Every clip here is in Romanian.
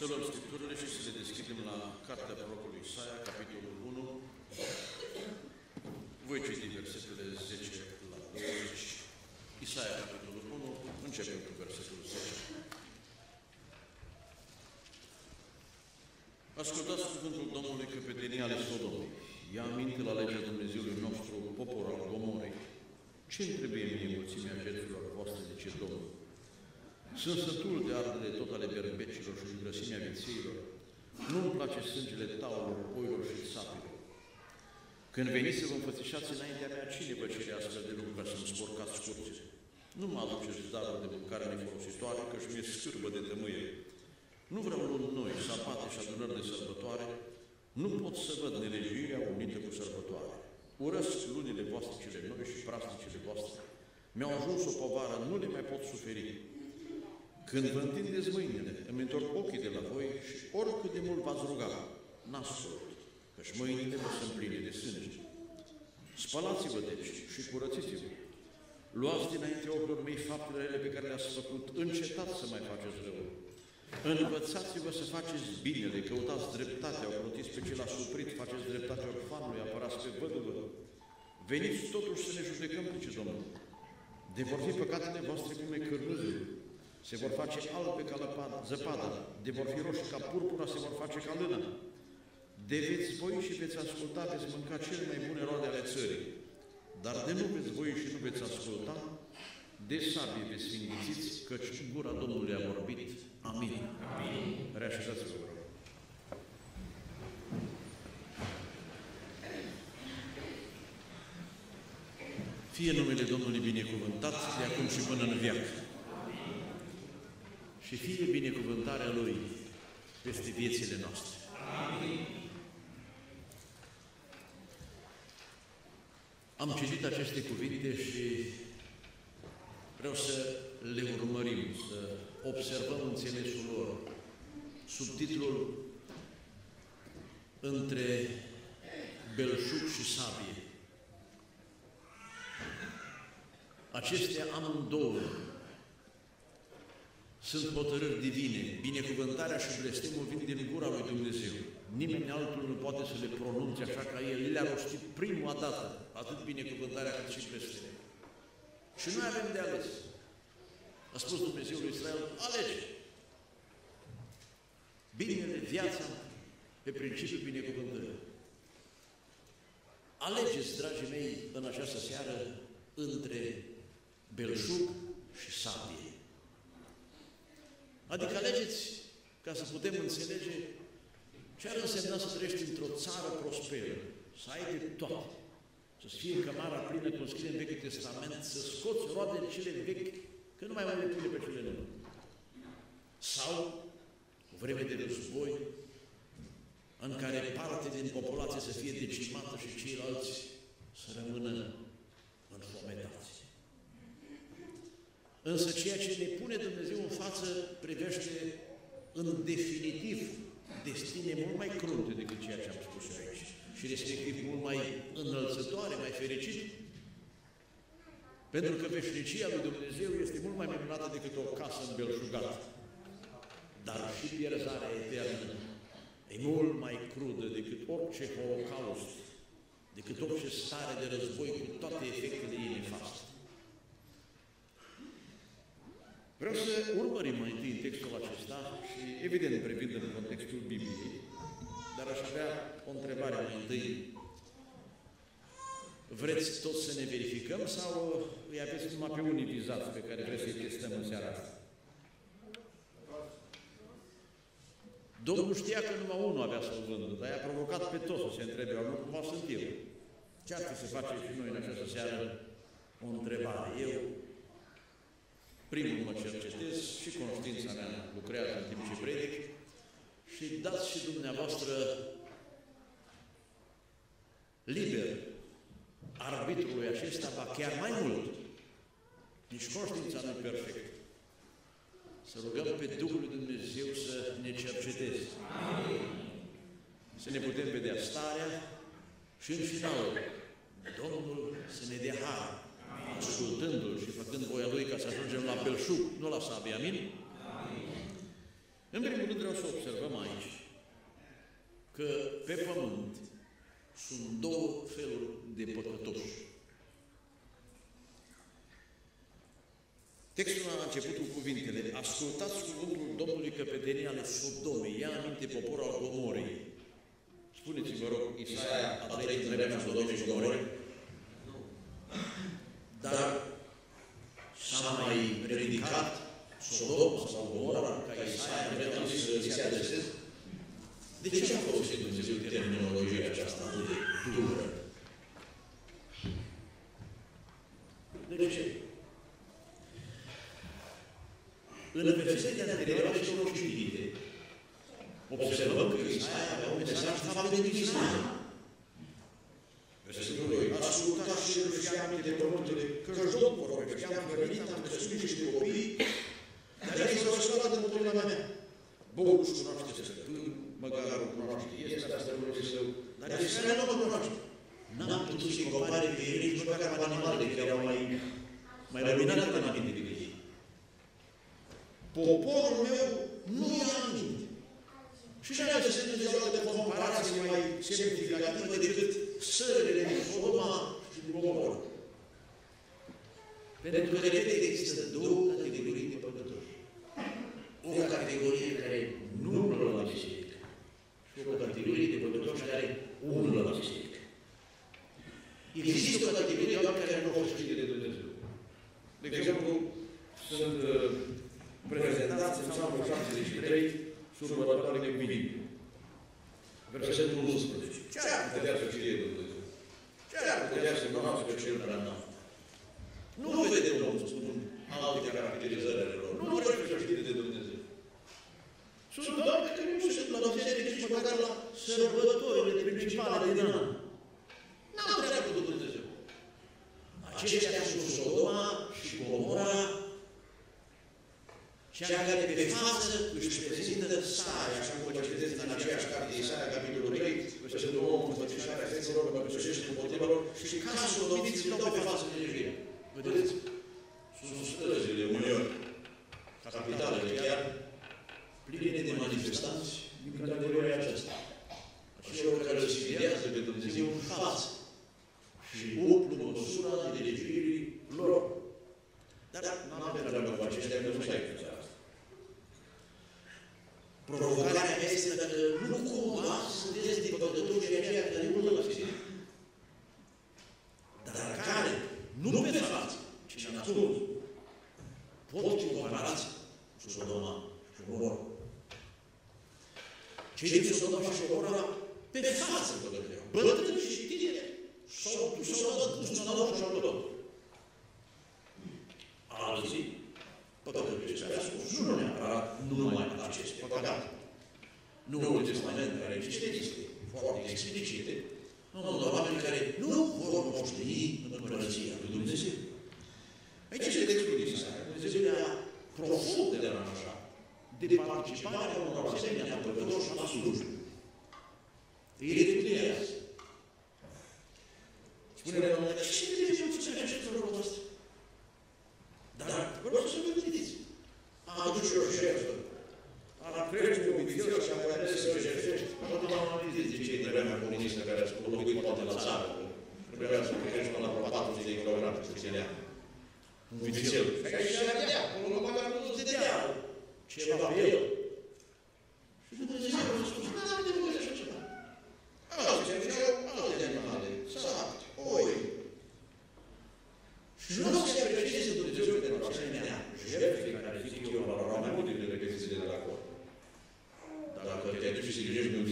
Să luăm Scripturile și să le deschidem la Cartea Prorocului Isaia, capitolul 1. Voi citi versetele 10 la 20. Isaia, capitolul 1, începem cu versetul 10. Ascultați cuvântul Domnului căpetenii ale Sodomului. Ia aminte la legea Dumnezeului nostru, popor al Gomorei. Ce trebuie mie mulțimea jertfelor voastre, zice Domnul? Sunt sătul de ardere tot ale berbecilor și de grăsimea vițeilor. Nu-mi place sângele taurilor, oilor și sapilor. Când veniți să vă înfățișați înaintea mea, cine vă cere astfel de lucruri ca să-mi sporcați scurțe? Nu mă aduceți darul de mâncare nefolositoare, că și mi-e scârbă de tămâie. Nu vreau luni noi, sapate și adunări de sărbătoare, nu pot să văd nelegiuirea unită cu sărbătoare. Urăsc lunile voastre cele noi și prasnicele voastre. Mi-au ajuns o povară, nu le mai pot suferi. Când vă întindeți mâinile, îmi întorc ochii de la voi și oricât de mult v-ați ruga, n-ascult, căci mâinile vă sunt pline de sânge. Spălați-vă deci și curățiți-vă. Luați dinainte ochilor mei faptele pe care le-ați făcut, încetați să mai faceți rău. Învățați-vă să faceți binele, căutați dreptatea, ocrotiți pe cel asuprit, faceți dreptatea orfanului, apărați pe văduvă. Veniți totuși să ne judecăm, zice Domnul. De vor fi păcatele voastre cum e cârnâzul, se vor face albe ca zăpada, de vor fi roșii ca purpura, se vor face ca lână. De veți voi și veți asculta, veți mânca cele mai bune roade ale țării. Dar de nu veți voi și nu veți asculta, de sabie veți fi înghițiți, căci gura Domnului a vorbit. Amin. Amin. Reașezați-vă, vă rog. Fie numele Domnului binecuvântat de acum și până în viață. Și fie binecuvântarea Lui peste viețile noastre. Amin. Am citit aceste cuvinte și vreau să le urmărim, să observăm înțelesul lor. Subtitlul Între belșug și sabie. Acestea amândouă sunt hotărâri divine. Binecuvântarea și blestemul vin din gura lui Dumnezeu. Nimeni altul nu poate să le pronunțe așa ca El. Le-a rostit prima dată, atât binecuvântarea cât și blestemul. Și noi avem de ales. A spus Dumnezeu lui Israel, alege. Binele, viața, pe principiul binecuvântării. Alegeți, dragii mei, în această seară, între belșug și sabie. Adică alegeți ca să putem înțelege ce ar însemna să trăiești într-o țară prosperă, să ai de toate, să fie cămara plină, cum scrie în Vechiul Testament, să scoți roadele cele vechi, că nu mai mai le pune pe cele noi. Sau, o vreme de război, în care parte din populație să fie decimată și ceilalți să rămână în fometați. Însă ceea ce ne pune Dumnezeu în față privește în definitiv destine mult mai crunte decât ceea ce am spus aici și respectiv mult mai înălțătoare, mai fericit. Pentru că veșnicia lui Dumnezeu este mult mai minunată decât o casă îmbelșugată. Dar și pierzarea eternă e mult mai crudă decât orice holocaust, decât orice stare de război cu toate efectele ei nefaste. Vreau să urmărim mai întâi textul acesta și, evident, privind în contextul Bibliei, dar aș avea o întrebare mai întâi. Vreți tot să ne verificăm sau îi aveți numai pe unii vizați pe care vreți să-i testăm în seara asta? Domnul știa că numai unul avea să-l vândă, dar i-a provocat pe toți să se întrebe, nu cum sunt eu. Ce ar fi să facem și noi în această seară o întrebare? Eu primul mă cercetez și conștiința mea lucrează în timp ce predic și dați și dumneavoastră liber arbitrului acesta, va chiar mai mult. Nici conștiința nu e perfectă. Să rugăm pe Duhul lui Dumnezeu să ne cerceteze. Amin. Să ne putem vedea starea și în final Domnul să ne dea har ascultându-l și făcând voia Lui ca să ajungem la belșug, nu la sabie, amin? amin? În primul rând vreau să observăm aici că pe pământ sunt două feluri de păcătoși. Textul a început cu cuvintele Ascultați cuvântul Domnului căpetenii ale Sodomei, ia aminte poporul al Gomorei. Spuneți-vă rog, Isaia a trăit în vremea Sodomei și Gomorei? Nu dar s-a mai predicat, Sodoma sau Gomorra, ca Isaia, vreau să vi se adresez. De ce a folosit Dumnezeu terminologia aceasta atât de dură? De ce? În versetele anterioare și citite, observăm că Isaia avea un mesaj de fapt de Israel. care cu animalele, care erau mai, mai luminate în amintele ei. Poporul meu nu e aminte. Și și alea se Dumnezeu de comparație mai semnificativă decât sările din Sodoma și din Gomorra. Pentru că, repede, există două categorii de păcătoși. O categorie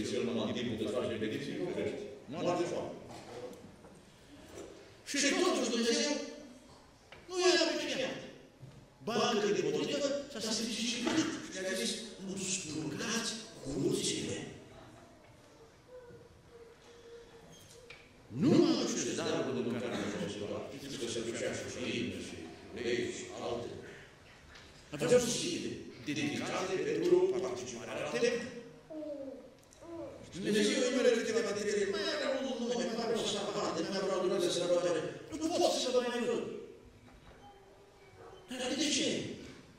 expedițiuni numai în timpul desfacerii expediției, nu crește. Moarte foame. Și totuși Dumnezeu nu i-a apreciat. Ba că de potrivă s-a simțit și cât. Și a zis, nu spurgați cuțile. Dumnezeu îi numere câteva metri, mai are unul nume, mai are o șampane, mai vreau Dumnezeu să sărbătoare. Nu pot să vă mai văd. Dar de ce?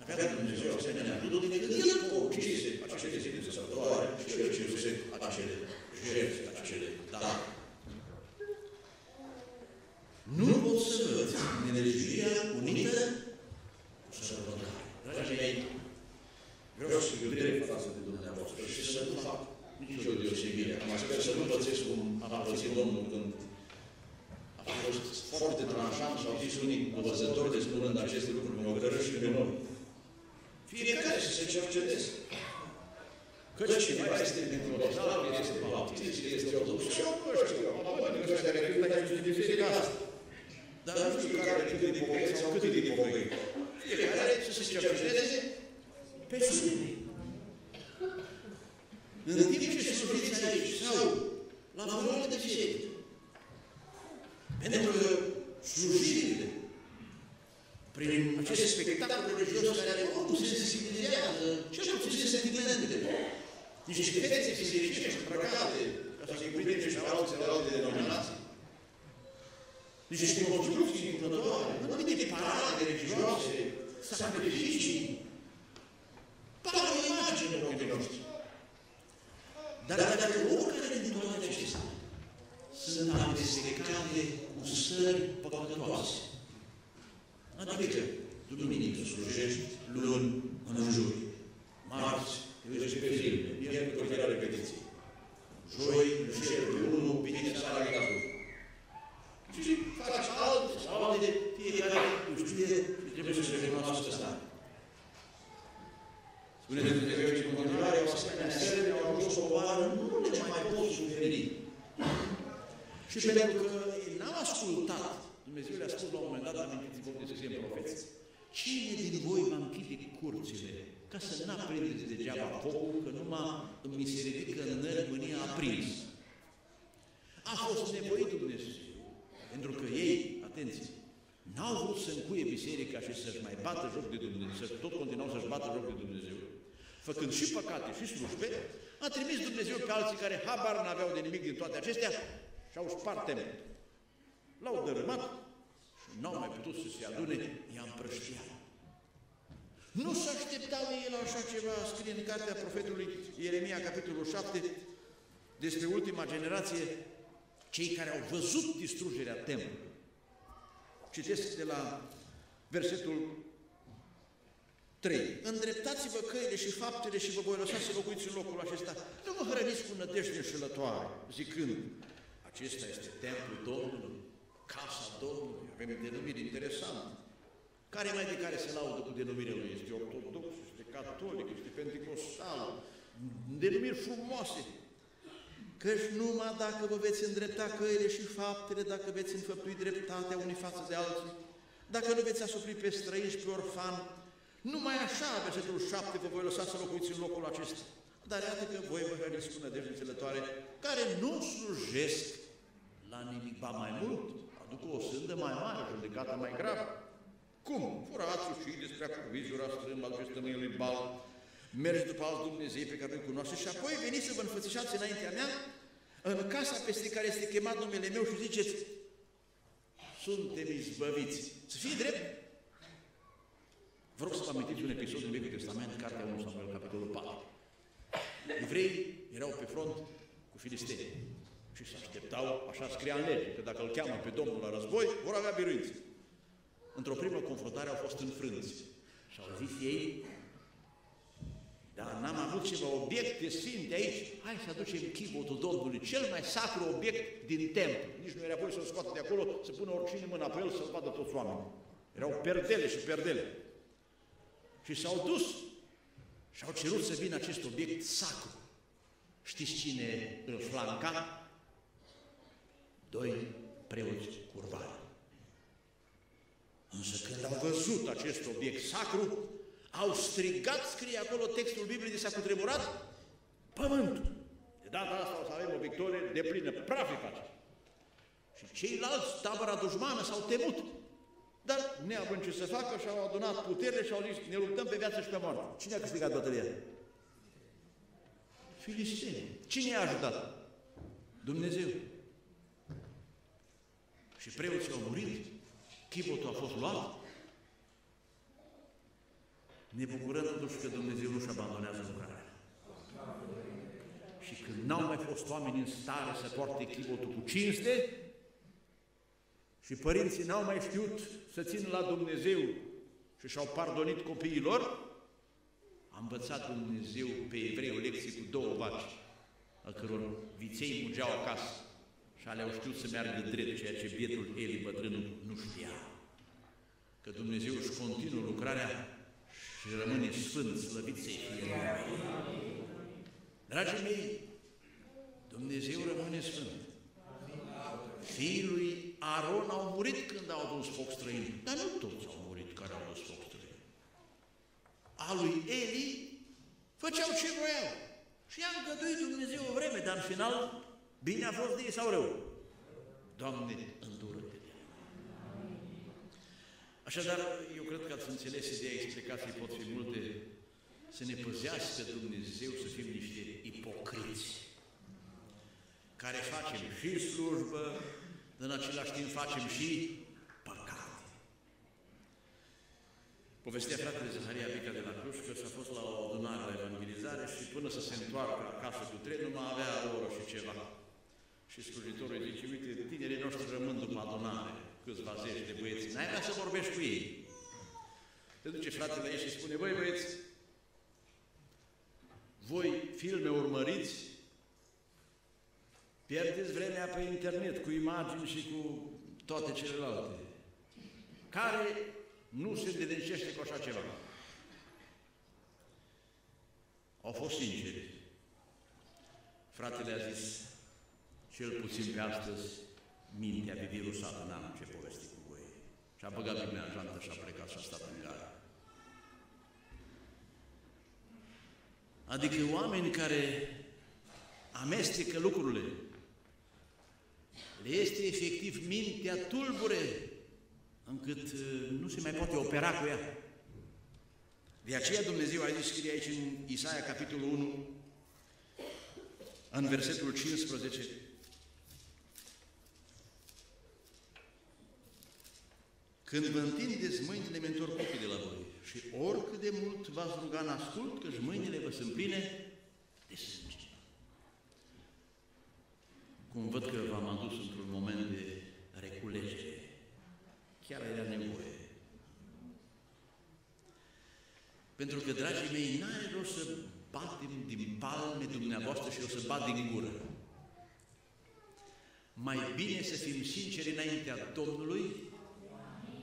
Avea Dumnezeu asemenea atitudine, că El concise acele zile de sărbătoare și El ceruse acele jertfe, acele dare. Nu pot să văd energia unită cu sărbătoare. Dragii mei, vreau să iubire față de dumneavoastră și să nu fac nicio deosebire. Acum sper să nu pățesc cum a pățit Domnul când a fost foarte tranșant și au zis unii învățători de spunând aceste lucruri, mă și pe noi. Fiecare să se cerceteze. Căci cineva este pentecostal, este baptist, este ortodox. Și eu nu știu, am văzut că ăștia care cântă aici din biserica asta. Dar nu știu care cât de pocăit sau cât de pocăit. Fiecare să se cerceteze pe sine. În timp ce slujiți aici sau la valoare de biserică. Pentru că slujirile prin acest spectacol religios care oricum sensibilizează, cel puțin sentimentele, niște fețe bisericești îmbrăcate, ca să-i prindem și alții de alte denominații, niște construcții încunătoare, anumite parade religioase, sacrificii, pare o imagine în ochii noștri. Dar dacă oricare din toate acestea sunt amestecate cu stări păcătoase, adică duminică slujești, luni înjuri, marți te uiți pe filme, miercuri la repetiții, joi înșel pe unul, bine seara la capul. Și faci alt sau alte, fiecare își știe și trebuie să se recunoască stare. Spune Dumnezeu și în continuare, o asemenea semne au ajuns o povară, nu le mai pot suferi. Și pentru că ei n-au ascultat, Dumnezeu le-a spus la un moment dat, amintiți-vă de să fie profeți, cine din voi va închide curțile ca să n-aprindeți degeaba focul, că numai mi se ridică în nări mânia aprins. A fost nevoit Dumnezeu, pentru că ei, atenție, n-au vrut să încuie biserica și să-și mai bată joc de Dumnezeu, să tot continuau să-și bată joc de Dumnezeu, făcând și păcate și slujbe, a trimis Dumnezeu pe alții care habar n-aveau de nimic din toate acestea și au spart templul. L-au dărâmat și n-au mai putut să se adune, i-a împrăștiat. Nu se așteptau ei la așa ceva, scrie în cartea profetului Ieremia, capitolul 7, despre ultima generație, cei care au văzut distrugerea templului. Citesc de la versetul 3. Îndreptați-vă căile și faptele și vă voi lăsa să locuiți în locul acesta. Nu vă hrăniți cu nădejde înșelătoare, zicând, acesta este templul Domnului, casa Domnului, avem denumiri interesante. Care mai de care se laudă cu denumirea lui? Este ortodox, este catolic, este pentecostal, denumiri frumoase. Căci numai dacă vă veți îndrepta căile și faptele, dacă veți înfăptui dreptatea unii față de alții, dacă nu veți asupri pe străini și pe orfan, numai așa, versetul 7, vă voi lăsa să locuiți în locul acesta. Dar iată că voi vă hrăniți cu nădejde înțelătoare, care nu slujesc la nimic, ba mai mult, aduc o sândă mai mare, judecată mai gravă. Cum? Furați și despre acuvizura strâmb al lui bal, mergi după alți Dumnezei pe care nu cunoaște și apoi veniți să vă înfățișați înaintea mea în casa peste care este chemat numele meu și ziceți suntem izbăviți. Să fie drept. Vreau să vă amintiți un episod din Vechiul Testament, Cartea 1 Samuel, capitolul 4. Evrei erau pe front cu filisteni și se așteptau, așa scria în lege, că dacă îl cheamă pe Domnul la război, vor avea biruință. Într-o primă confruntare au fost înfrânți și au zis ei, dar n-am avut ceva obiecte sfinte aici, hai să aducem chivotul Domnului, cel mai sacru obiect din templu. Nici nu era voie să-l scoată de acolo, să pună oricine mâna pe el să-l vadă toți oamenii. Erau perdele și perdele. Și s-au dus și au cerut să vină acest obiect sacru. Știți cine îl flanca? Doi preoți curvari. Însă când au văzut acest obiect sacru, au strigat, scrie acolo textul Bibliei de s-a cutremurat, pământul. De data asta o să avem o victorie de plină, praf face. Și ceilalți, tabăra dușmană, s-au temut. Dar, neavând ce să facă, și-au adunat puterile și au zis, ne luptăm pe viață și pe moarte. Cine a câștigat bătălia? Filisteni. Cine i-a ajutat? Dumnezeu. Și preoții au murit. Chipotul a fost luat. ne bucurăm totuși că Dumnezeu nu-și abandonează lucrarea. Și când n-au mai fost oameni în stare să poarte chivotul cu cinste, și părinții n-au mai știut să țină la Dumnezeu și și-au pardonit copiilor, a învățat Dumnezeu pe evrei o lecție cu două vaci, a căror viței mugeau acasă și alea au știut să meargă drept, ceea ce bietul Eli bătrânul nu știa. Că Dumnezeu își continuă lucrarea și rămâne sfânt, slăvit să-i fie Dragii mei, Dumnezeu rămâne sfânt. Fiii lui Aron au murit când au adus foc străin, dar nu toți au murit care au adus foc străin. A lui Eli făceau ce voiau. Și i-a îngăduit Dumnezeu o vreme, dar în final bine a fost de ei sau rău. Doamne, îndură-te de Așadar, eu cred că ați înțeles ideea, explicații pot fi multe, să ne păzească Dumnezeu să fim niște ipocriți, care facem și slujbă, în același timp facem și păcate. Povestea fratele Zaharia Bica de la Cluj că s-a fost la o adunare la evangelizare și până să se întoarcă acasă cu trenul, mai avea o oră și ceva. Și slujitorul îi zice, uite, tinerii noștri rămân după adunare, câțiva zeci de băieți, n-ai vrea să vorbești cu ei. Te duce fratele ei și spune, băi băieți, voi filme urmăriți Pierdeți vremea pe internet cu imagini și cu toate celelalte. Care nu se îndelencește cu așa ceva. Au fost sinceri. Fratele a zis, cel puțin pe astăzi, mintea pe virusată, n-am ce povesti cu voi. Și a băgat Biblia în jantă și a plecat și a stat în gara. Adică oameni care amestecă lucrurile, le este efectiv mintea tulbure, încât uh, nu se mai poate opera cu ea. De aceea Dumnezeu a zis, scrie aici în Isaia, capitolul 1, în versetul 15, Când vă întindeți mâinile, mi întorc ochii de la voi și oricât de mult v-ați ruga în ascult, că mâinile vă sunt pline de sânge cum văd că v-am adus într-un moment de reculegere, chiar era nevoie. Pentru că, dragii mei, n-are rost să batem din palme dumneavoastră și o să bat din gură. Mai bine să fim sinceri înaintea Domnului,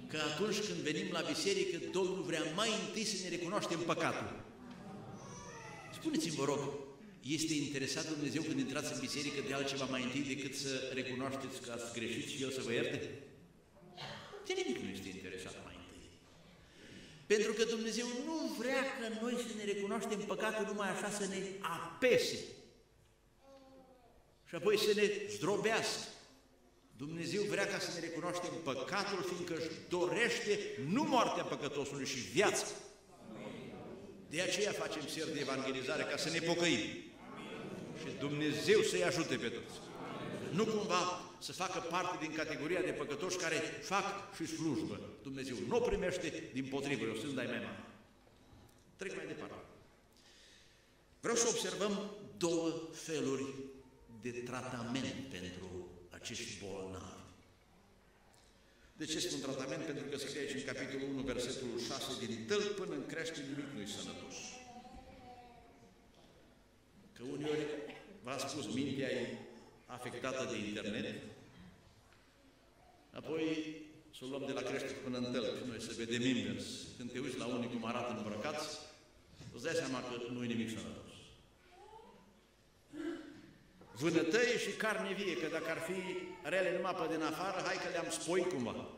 că atunci când venim la biserică, Domnul vrea mai întâi să ne recunoaștem păcatul. Spuneți-mi, vă rog, este interesat Dumnezeu când intrați în biserică de altceva mai întâi decât să recunoașteți că ați greșit și El să vă ierte? De nimic nu este interesat mai întâi. Pentru că Dumnezeu nu vrea ca noi să ne recunoaștem păcatul numai așa să ne apese și apoi să ne zdrobească. Dumnezeu vrea ca să ne recunoaștem păcatul, fiindcă își dorește nu moartea păcătosului și viața. De aceea facem ser de evangelizare, ca să ne pocăim. Și Dumnezeu să-i ajute pe toți. Nu cumva să facă parte din categoria de păcătoși care fac și slujbă. Dumnezeu nu o primește, din potrivă, eu sunt dai mai mare. Trec mai departe. Vreau să observăm două feluri de tratament pentru acești bolnavi. De ce spun tratament? Pentru că scrie aici în capitolul 1, versetul 6, din tăl până în crește nimic nu-i sănătos. Că uneori, v-am spus, mintea e afectată de internet, apoi să o luăm de la crește până în tălpi, noi să vedem invers. Când te uiți la unii cum arată îmbrăcați, îți dai seama că nu e nimic sănătos. Vânătăie și carne vie, că dacă ar fi rele numai pe din afară, hai că le-am spoi cumva.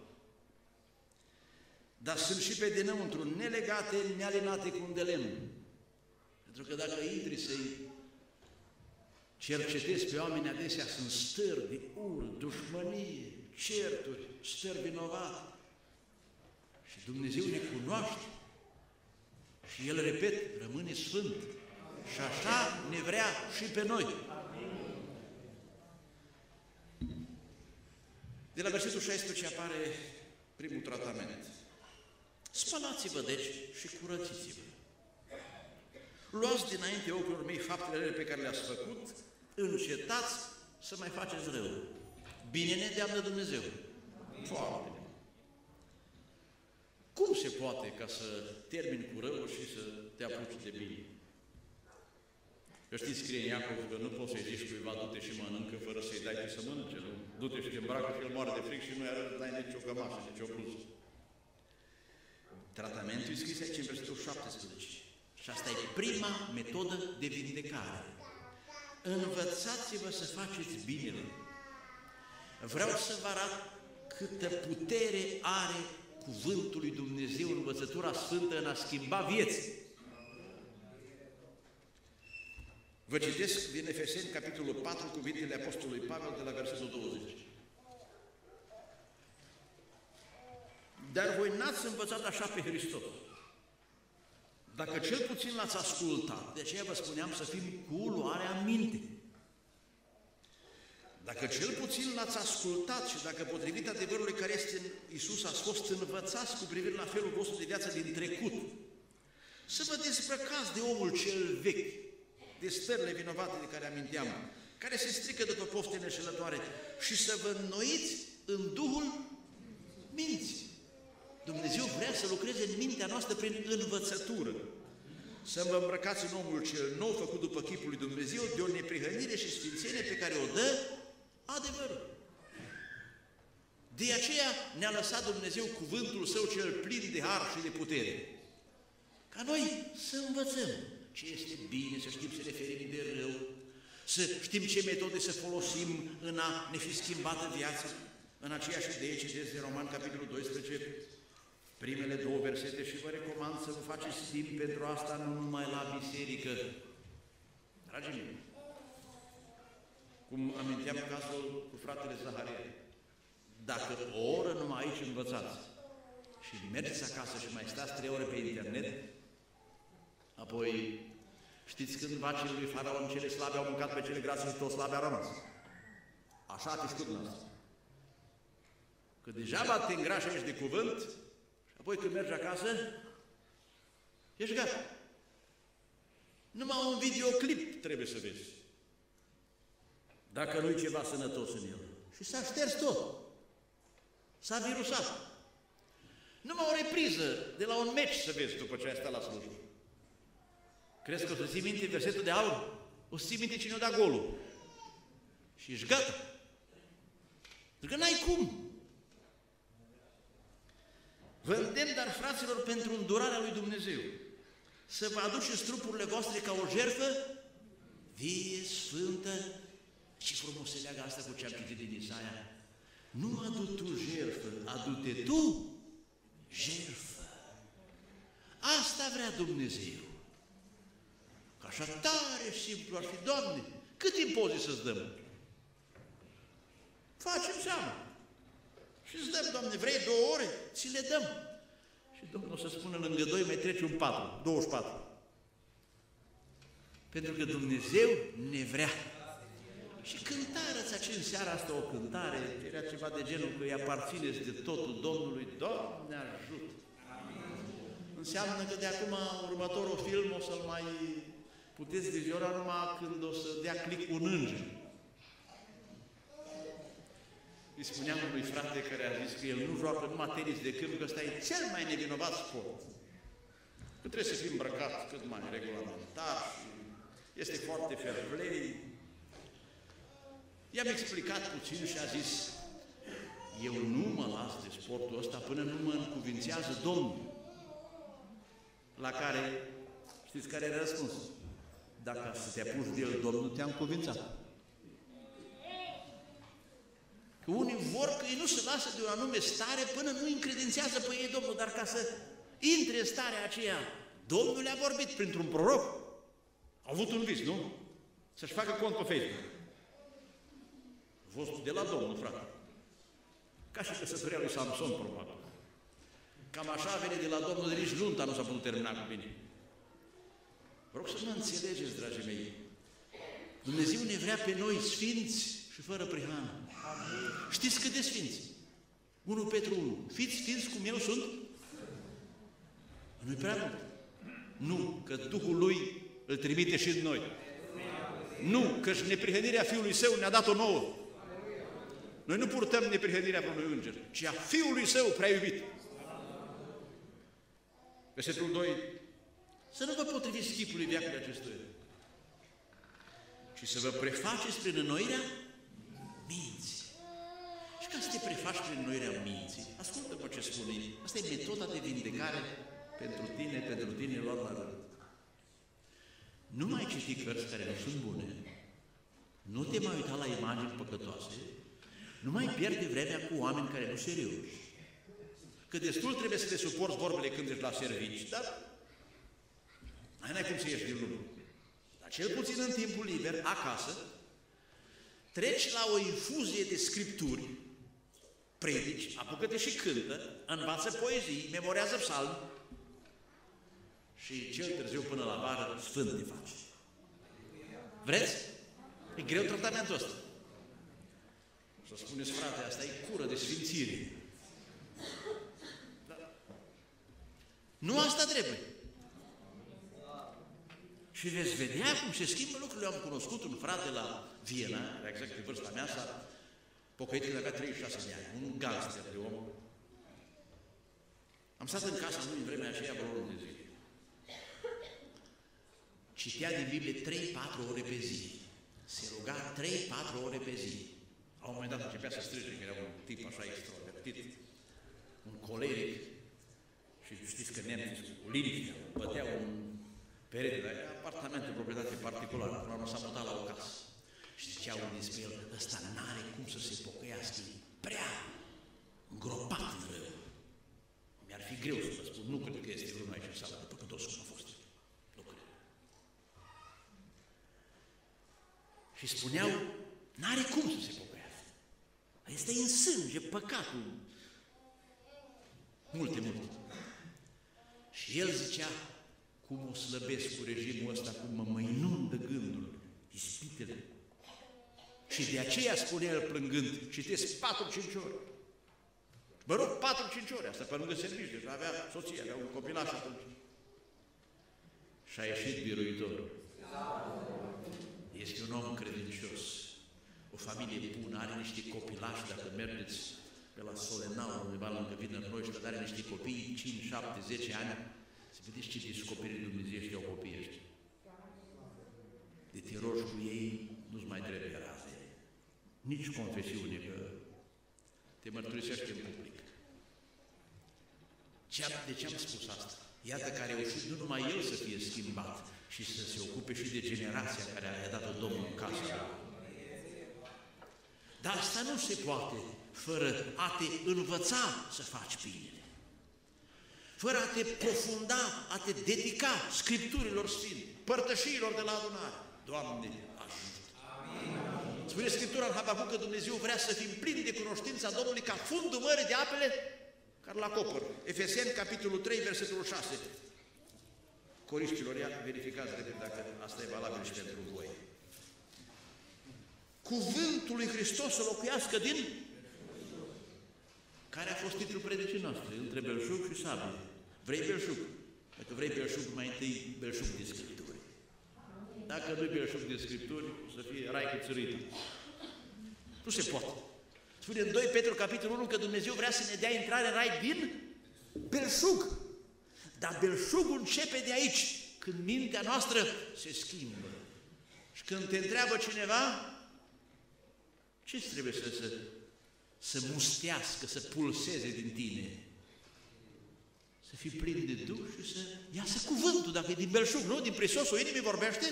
Dar sunt și pe dinăuntru, nelegate, nealinate cu un de lemn. Pentru că dacă intri să-i cercetezi pe oameni, adesea sunt stări de ură, dușmănie, certuri, stări vinovate. Și Dumnezeu ne cunoaște. Și El, repet, rămâne sfânt. Și așa ne vrea și pe noi. De la versetul 16 apare primul tratament. Spălați-vă, deci, și curățiți-vă. Luați dinainte ochilor mei faptele pe care le-ați făcut, încetați să mai faceți rău. Bine ne deamnă Dumnezeu. Foarte bine. Cum se poate ca să termini cu rău și să te apuci de bine? Că știți, scrie în Iacov că nu poți să-i zici cuiva, du-te și mănâncă fără să-i dai tu să mănânce, nu? Du-te și te îmbracă și el moare de fric și nu-i arăt, dai nicio cămașă, nicio bluză. Tratamentul e scris aici în versetul 17. Și asta e prima metodă de vindecare. Învățați-vă să faceți binele. Vreau să vă arăt câtă putere are cuvântul lui Dumnezeu, învățătura sfântă în a schimba vieți. Vă citesc din Efeseni, capitolul 4, cuvintele Apostolului Pavel de la versetul 20. Dar voi n-ați învățat așa pe Hristos. Dacă cel puțin l-ați ascultat, de aceea vă spuneam să fim cu luarea minte. Dacă cel puțin l-ați ascultat și dacă potrivit adevărului care este în Iisus ați fost învățați cu privire la felul vostru de viață din trecut, să vă dezbrăcați de omul cel vechi, de stările vinovate de care aminteam, care se strică după pofte neșelătoare și să vă înnoiți în Duhul minții. Dumnezeu vrea să lucreze în mintea noastră prin învățătură. Să vă îmbrăcați în omul cel nou, făcut după chipul lui Dumnezeu, de o neprihănire și sfințenie pe care o dă adevărul. De aceea ne-a lăsat Dumnezeu cuvântul Său cel plin de har și de putere. Ca noi să învățăm ce este bine, să știm să ne ferim de rău, să știm ce metode să folosim în a ne fi schimbată viața. În aceeași idee citesc de Roman, capitolul 12, primele două versete și vă recomand să vă faceți timp pentru asta, nu numai la biserică. Dragii mei, cum aminteam cazul cu fratele Zaharia, dacă o oră numai aici învățați și mergeți acasă și mai stați trei ore pe internet, apoi știți când vacile lui Faraon cele slabe au mâncat pe cele grase și toți slabe au rămas. Așa a știut noastră. Că degeaba te îngrași aici de cuvânt Apoi când mergi acasă, ești gata. Numai un videoclip trebuie să vezi. Dacă nu-i ceva sănătos în el. Și s-a șters tot. S-a virusat. Numai o repriză de la un meci să vezi după ce ai stat la slujbă. Crezi că o să ții minte versetul de aur? O să ții minte cine o da golul. Și ești gata. Pentru că n-ai cum. Vă îndemn, dar, fraților, pentru îndurarea lui Dumnezeu, să vă aduceți trupurile voastre ca o jertfă vie, sfântă, și frumos se leagă asta cu ce am citit din Isaia. Nu adu tu jertfă, adu-te tu jertfă. Asta vrea Dumnezeu. Că așa tare simplu ar fi, Doamne, cât timp poți să-ți dăm? Facem seama. Și îți dăm, Doamne, vrei două ore? Ți le dăm. Și Domnul o să spună, lângă doi mai trece un patru, 24. Pentru că Dumnezeu ne vrea. Și cântarea ți în seara asta o cântare, era ceva de genul că îi aparțineți de totul Domnului, Doamne ajută! Înseamnă că de acum următorul film o să-l mai puteți viziona numai când o să dea click un înger. Îi spuneam unui frate care a zis că el nu joacă numai tenis de câmp, că ăsta e cel mai nevinovat sport. Că trebuie să fii îmbrăcat cât mai regulamentar și este foarte fair play. I-am explicat puțin și a zis, eu nu mă las de sportul ăsta până nu mă încuvințează Domnul. La care, știți care era răspunsul? Dacă să te apuci de el, Domnul te-a încuvințat. Că unii vor că ei nu se lasă de o anume stare până nu încredințează pe ei Domnul, dar ca să intre în starea aceea, Domnul le-a vorbit printr-un proroc. A avut un vis, nu? Să-și facă cont pe Facebook. A fost de la Domnul, frate. Ca și căsătoria lui Samson, probabil. Cam așa vine de la Domnul, de nici lunta nu s-a putut termina cu bine. Vă rog să mă înțelegeți, dragii mei. Dumnezeu ne vrea pe noi sfinți și fără prihană. Știți cât de sfinți? 1 Petru 1. Fiți sfinți cum eu sunt? nu prea mult. Nu, că Duhul Lui îl trimite și în noi. Nu, că și neprihănirea Fiului Său ne-a dat-o nouă. Noi nu purtăm neprihănirea vreunui înger, ci a Fiului Său prea iubit. Versetul 2. Să nu vă potriviți chipului veacului acestuia, ci să vă prefaceți prin înnoirea minții. Și ca să te prefaci prin înnoirea minții, ascultă-mă ce spune. Asta e metoda de vindecare pentru tine, pentru tine, luat la rând. Nu mai citi cărți care nu sunt bune, nu te mai uita la imagini păcătoase, nu mai pierde vremea cu oameni care nu serioși. Că destul trebuie să te suporți vorbele când ești la servici, dar mai n-ai cum să ieși din lume. Dar cel puțin în timpul liber, acasă, treci la o infuzie de scripturi, predici, apucă-te și cântă, învață poezii, memorează psalmi și cel târziu până la vară sfânt te faci. Vreți? E greu tratamentul ăsta. Să spuneți, frate, asta e cură de sfințire. Da. Nu asta trebuie. Și veți vedea cum se schimbă lucrurile. Am cunoscut un frate la Viena, era exact de vârsta mea, s-a pocăit când avea 36 de ani, un gangster de om. Am stat în casa lui în vremea aceea vreo de zi. Citea din Biblie 3-4 ore pe zi. Se ruga 3-4 ore pe zi. La un moment dat începea să strige, că era un tip așa extrovertit, un coleric, și știți că nemții cu liniște, băteau un perete, dar era apartament de proprietate particulară, până la urmă s-a mutat la o casă. Și zicea unul despre el, ăsta n-are cum să se pocăiască, e prea îngropat în rău. Mi-ar fi greu să vă spun, nu cred că este vreunul aici în sală, după păcătos cum a fost. Nu cred. Și spuneau, n-are cum să se pocăiască. Este în sânge păcatul. Multe, multe. Și el zicea, cum o slăbesc cu regimul ăsta, cum mă, mă inundă gândul, ispitele. Și de aceea spune el plângând, citesc 4-5 ore. Mă rog, 4-5 ore, asta pe lângă serviciu, deja avea soție, avea un copilaș atunci. Și a ieșit biruitorul. Este un om credincios, o familie bună, are niște copilași, dacă mergeți pe la Solenau, undeva lângă Vină Roștă, are niște copii, 5, 7, 10 ani, să vedeți ce descoperiri Dumnezeu știu copiii ăștia. De te rogi cu ei, nu-ți mai trebuie raze. Nici confesiune, că te mărturisește în public. Ce am, de ce am spus asta? Iată că a reușit nu numai el să fie schimbat, și să se ocupe și de generația care a dat-o Domnul în casă. Dar asta nu se poate fără a te învăța să faci bine. Fără a te profunda, a te dedica Scripturilor Sfinte, părtășiilor de la adunare. Doamne, ajută! Spune Scriptura în Habacuc că Dumnezeu vrea să fim plini de cunoștința Domnului ca fundul mării de apele care la copăr. Efeseni, capitolul 3, versetul 6. Coriștilor, ia verificați repede dacă asta e valabil și pentru voi. Cuvântul lui Hristos să locuiască din care a fost titlul predicii noastre, între belșug și sabie. Vrei belșug? Dacă vrei belșug, mai întâi belșug din Scripturi. Dacă nu belșug din Scripturi, să fie rai cu țărită. Nu se poate. Spune în 2 Petru, capitolul 1, că Dumnezeu vrea să ne dea intrare în rai din belșug. Dar belșugul începe de aici, când mintea noastră se schimbă. Și când te întreabă cineva, ce trebuie să, să, să mustească, să pulseze din tine? Să fii plin de Duh și să iasă cuvântul, dacă e din belșug, nu? Din prisosul inimii vorbește?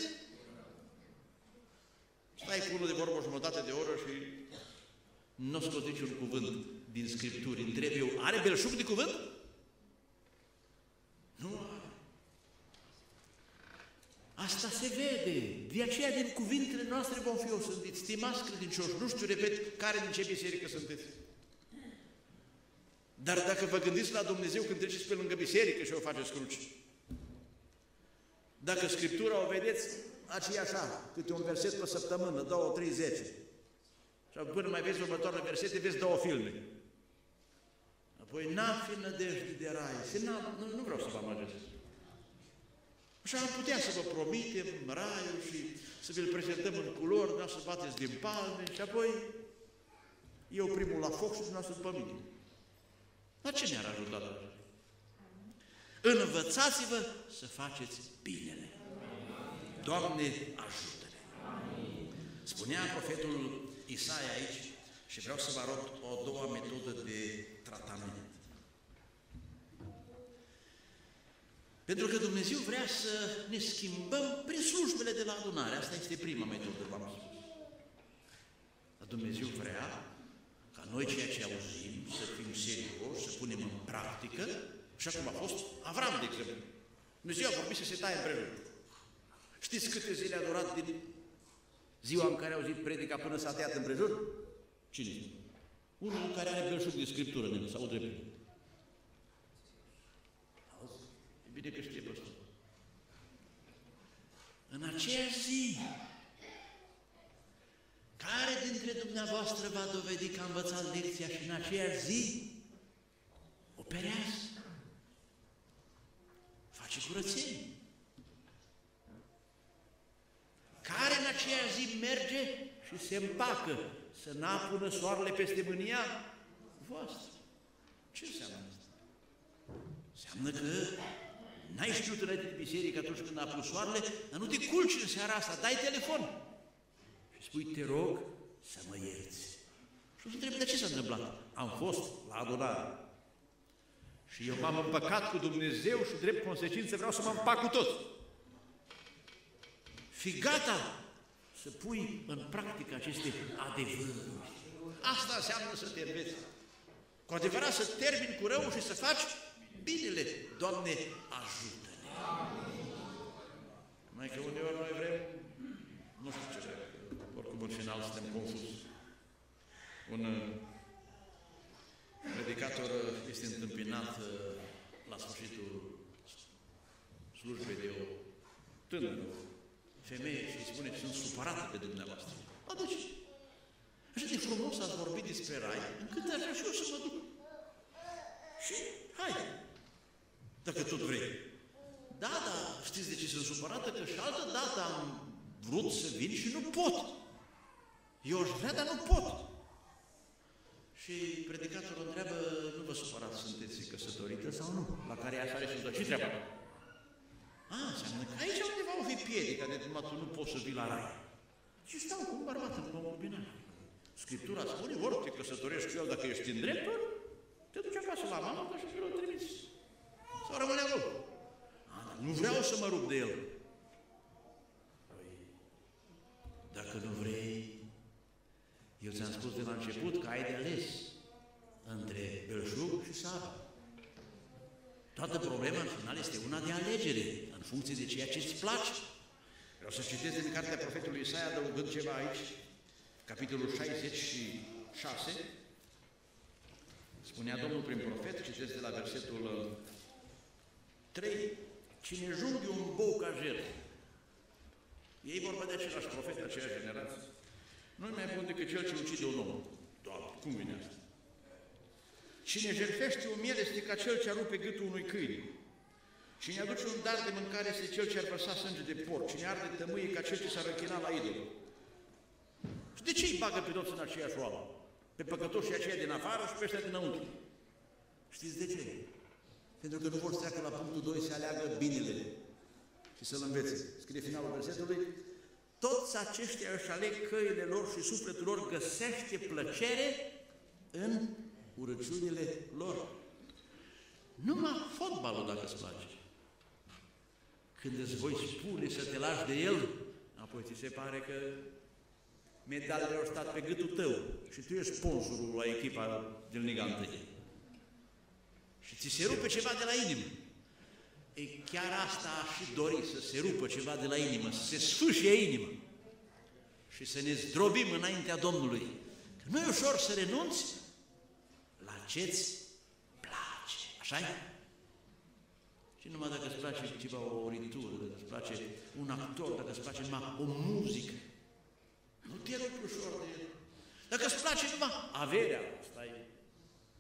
Stai cu unul de vorbă o jumătate de oră și nu scot niciun cuvânt din Scripturi. Întreb eu, are belșug de cuvânt? Nu Asta se vede. De aceea din cuvintele noastre vom fi osândiți. Stimați credincioși, nu știu, repet, care din ce biserică sunteți. Dar dacă vă gândiți la Dumnezeu când treceți pe lângă biserică și o faceți cruci, dacă Scriptura o vedeți, aceea așa, câte un verset pe săptămână, două, trei, zece. Și până mai vezi următoarele versete, vezi două filme. Apoi n-am fi nădejde de rai. Și nu, nu vreau să vă amăgesc. Și am putea să vă promitem raiul și să vi-l prezentăm în culori, dar să bateți din palme și apoi eu primul la foc și dumneavoastră după mine. La ce ne-ar ajuta așa? Învățați-vă să faceți binele. Doamne, ajută-ne! Spunea profetul Isaia aici, și vreau să vă arăt o doua metodă de tratament. Pentru că Dumnezeu vrea să ne schimbăm prin slujbele de la adunare. Asta este prima metodă, v-am spus. Dar Dumnezeu vrea ca noi ceea ce auzim să fim serioși, să punem în practică, așa cum a fost Avram, de exemplu. Dumnezeu a vorbit să se taie împrejur. Știți câte zile a durat din ziua în care a auzit predica până s-a tăiat împrejur? Cine? Unul care are belșug de Scriptură în sau drept. E bine că știe pe În aceea zi, care dintre dumneavoastră va dovedi că a învățat lecția și în aceea zi operează? Face curățenie. Care în aceea zi merge și se împacă să n-apună soarele peste mânia voastră. Ce înseamnă asta? Înseamnă că n-ai știut înainte de biserică atunci când a pus soarele, dar nu te culci în seara asta, dai telefon și spui, te rog să mă ierți. Și o să întreb, de ce s-a întâmplat? Am fost la adunare. Și eu m-am împăcat cu Dumnezeu și drept consecință vreau să mă împac cu tot. Fi gata să pui în practică aceste adevăruri. Asta înseamnă să te înveți. Cu adevărat să termini cu rău și să faci binele. Doamne, ajută-ne! Mai că uneori noi vrem, nu știu ce vrem, oricum în final suntem confuzi. Un uh, predicator este întâmpinat uh, la sfârșitul slujbei de o tânără femeie și îi spune, sunt supărată pe dumneavoastră. Aduci. Așa de frumos ați vorbit despre rai, încât aș vrea și eu să mă duc. Și hai, dacă tot vrei. Da, da, știți de ce sunt supărată? Că și altă dată am vrut să vin și nu pot. Eu aș vrea, dar nu pot. Și predicatorul întreabă, nu vă supărați, sunteți căsătorită sau nu? La care ea sare și zice, ce treaba? A, înseamnă că aici undeva o fi piedica de numai tu nu poți să vii la rai. Și stau cu un bărbat în concubinare. Scriptura spune, ori te căsătorești cu el dacă ești în dreptul, te duci acasă la mama ta și îl trimiți. Sau rămâne acolo. A, dar nu vreau să mă rup de el. Păi, dacă nu vrei, eu ți-am spus de la început că ai de ales între belșug și sabă. Toată problema în final este una de alegere, în funcție de ceea ce îți place. Vreau să citesc din cartea profetului Isaia, adăugând ceva aici, capitolul 66, spunea Domnul prin profet, citesc de la versetul 3, cine junghi un bou ca jertfă, ei vorba de același profet, aceeași generație, nu mai bun decât cel ce ucide un om. Doamne, cum vine asta? Cine jertfește un miel este ca cel ce rupe gâtul unui câine. Cine aduce un dar de mâncare este cel ce ar vărsa sânge de porc. Cine arde tămâie ca cel ce s-a răchinat la idol. Și de ce îi bagă pe toți în aceeași oală? Pe păcătoșii aceia din afară și pe ăștia dinăuntru. Știți de ce? Pentru că nu vor să treacă la punctul 2 să aleagă binele și să-l învețe. Scrie finalul versetului, toți aceștia își aleg căile lor și sufletul lor găsește plăcere în urăciunile lor. Numai fotbalul dacă îți place. Când îți voi spune să te lași de el, apoi ți se pare că medalele au stat pe gâtul tău și tu ești sponsorul la echipa din Liga 1. Și ți se rupe ceva de la inimă. E chiar asta aș și dori, să se rupă ceva de la inimă, să se sfâșie inima și să ne zdrobim înaintea Domnului. Că nu e ușor să renunți ce-ți place. așa -i? Și numai dacă îți place ceva, o oritură, dacă îți place un actor, dacă îți place numai o muzică, nu te rog ușor de el. Dacă îți place numai averea, asta e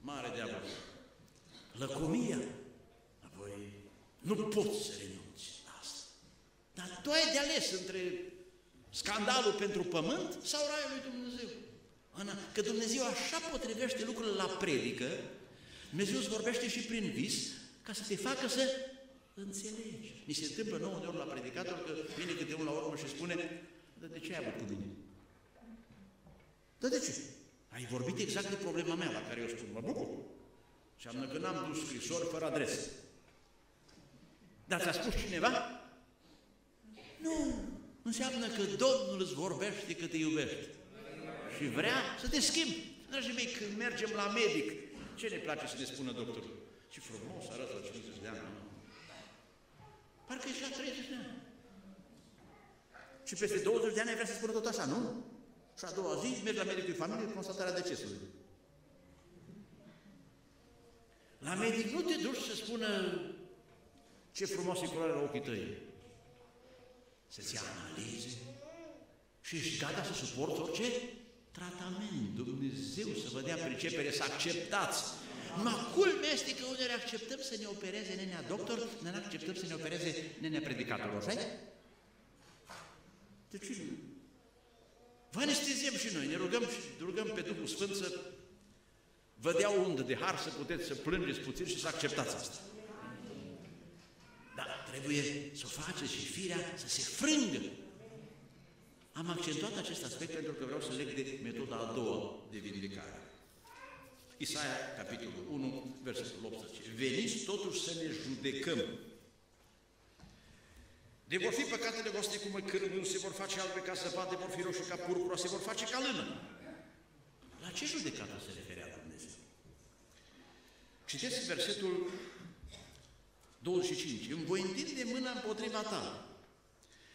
mare de avut. lăcomia, apoi nu poți să renunți la asta. Dar tu ai de ales între scandalul pentru pământ sau raiul lui Dumnezeu. Ana, că Dumnezeu așa potrivește lucrurile la predică, Dumnezeu îți vorbește și prin vis, ca să te facă să înțelegi. Ni se întâmplă nouă de ori la predicator că vine câte unul la urmă și spune, dar de ce ai avut cu mine? Dar de ce? Ai vorbit exact de problema mea la care eu spun, mă bucur. Înseamnă că n-am dus scrisori fără adresă. Dar ți-a spus cineva? Nu. Înseamnă că Domnul îți vorbește că te iubește. Și vrea să te schimbi. Dragii mei, când mergem la medic, ce ne place să ne spună doctorul? Ce frumos arată la 50 de ani. Parcă ești la 30 de ani. Și peste 20 de ani ai vrea să spună tot așa, nu? Și a doua zi mergi la medicul familie cu constatarea decesului. La medic nu te duci să spună ce frumos e culoarea la ochii tăi. Să-ți analize și ești gata să suporți orice tratament. Dumnezeu să vă dea pricepere, să acceptați. Numai culmea este că unele acceptăm să ne opereze nenea doctor, ne acceptăm să ne opereze nenea predicator, așa De ce nu? Vă anesteziem și noi, ne rugăm, rugăm pe Duhul Sfânt să vă dea o undă de har să puteți să plângeți puțin și să acceptați asta. Dar trebuie să o faceți și firea să se frângă. Am accentuat acest aspect pentru că vreau să leg de metoda a doua de vindecare. Isaia, capitolul 1, versetul 18. Veniți totuși să ne judecăm. De vor fi păcatele voastre cum cârmul, se vor face albe ca zăpadă, vor fi roșii ca purpura, se vor face ca lână. La ce judecată se referea Dumnezeu? Citeți versetul 25. Îmi voi întinde mâna împotriva ta.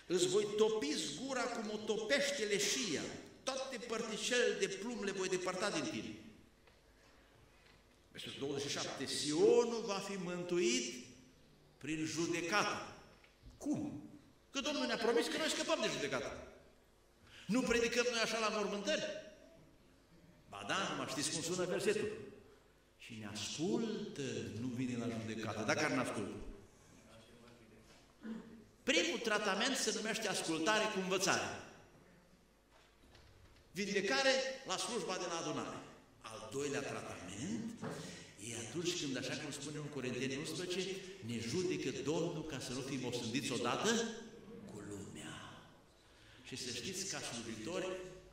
Îți voi topi zgura cum o topește leșia. Toate părticelele de plumb le voi depărta din tine. Versetul 27. Sionul va fi mântuit prin judecată. Cum? Că Domnul ne-a promis că noi scăpăm de judecată. Nu predicăm noi așa la mormântări? Ba da, nu mă știți cum sună versetul. Cine ascultă nu vine la judecată. Dacă ar ascultă. Primul tratament se numește ascultare cu învățare. Vindecare la slujba de la adunare. Al doilea tratament e atunci când, așa cum spune în Corinteni 11, ne judecă Domnul ca să nu fim osândiți odată cu lumea. Și să știți, ca slujitori,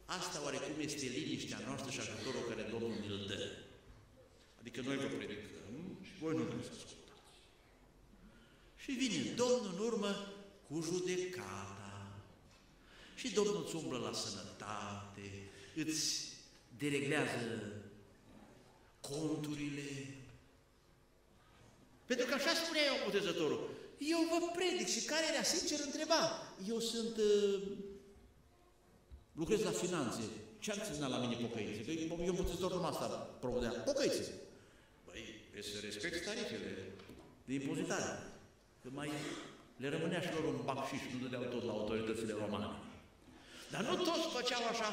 asta oarecum este liniștea noastră și ajutorul care Domnul ne-l dă. Adică noi vă predicăm și voi nu vreți să ascultați. Și vine Domnul în urmă cu judecata. Și Domnul îți umblă la sănătate, îți dereglează conturile. Pentru că așa spunea eu botezătorul. Eu vă predic și care era sincer întreba. Eu sunt... Uh, lucrez la finanțe. Ce ar ține la mine pocăințe? Că eu botezător numai asta provodea. Pocăințe. Băi, trebuie să respecti tarifele de impozitare. Că mai le rămânea și lor un bacșiș, nu dădeau tot la autoritățile romane. Dar nu toți făceau așa.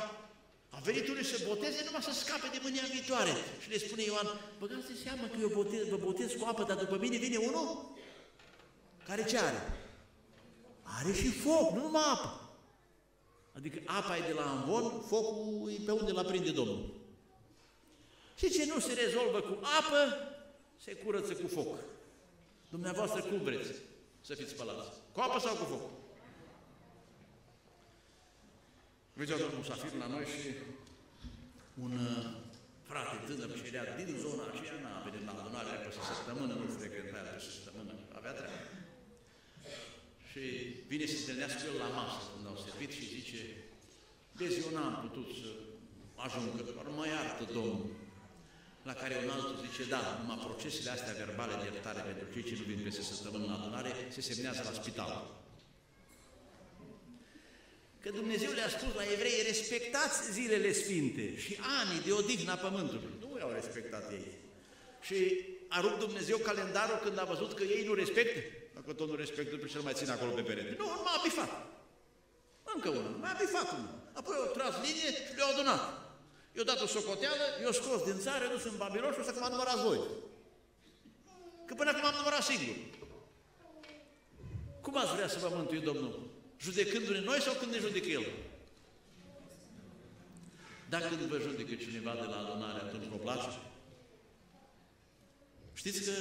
A venit unul să boteze numai să scape de mânia viitoare. Și le spune Ioan, băgați de seamă că eu botez, vă botez cu apă, dar după mine vine unul care ce are? Are și foc, nu numai apă. Adică apa e de la amvon, focul e pe unde l-a prinde Domnul. Și ce nu se rezolvă cu apă, se curăță cu foc. Dumneavoastră cum vreți să fiți spălați? Cu apă sau cu foc? Vedea domnul Musafir la noi și un uh, frate tânăr și era din zona aceea, n-a venit la adunare pe săptămână, nu frecventa pe săptămână, avea treabă. Și vine să se întâlnească el la masă când au servit și zice, vezi, eu n-am putut să ajung, doar mă iartă Domnul. La care un altul zice, da, numai procesele astea verbale de iertare pentru cei ce nu vin peste săptămână la adunare se semnează la spital. Că Dumnezeu le-a spus la evrei, respectați zilele sfinte și anii de odihnă a pământului. Nu i-au respectat ei. Și a rupt Dumnezeu calendarul când a văzut că ei nu respectă. Dacă tot nu respectă, pe ce mai ține acolo pe perete? Nu, m-a bifat. Încă unul, m-a bifat unul. Apoi au tras linie și le-au adunat. Eu dat o socoteală, eu scos din țară, dus în Babilon și o să mă numărați voi. Că până acum am numărat singur. Cum ați vrea să vă mântui Domnul? Judecându-ne noi sau când ne judecă El? Dacă când vă judecă cineva de la adunare, atunci vă place? Știți că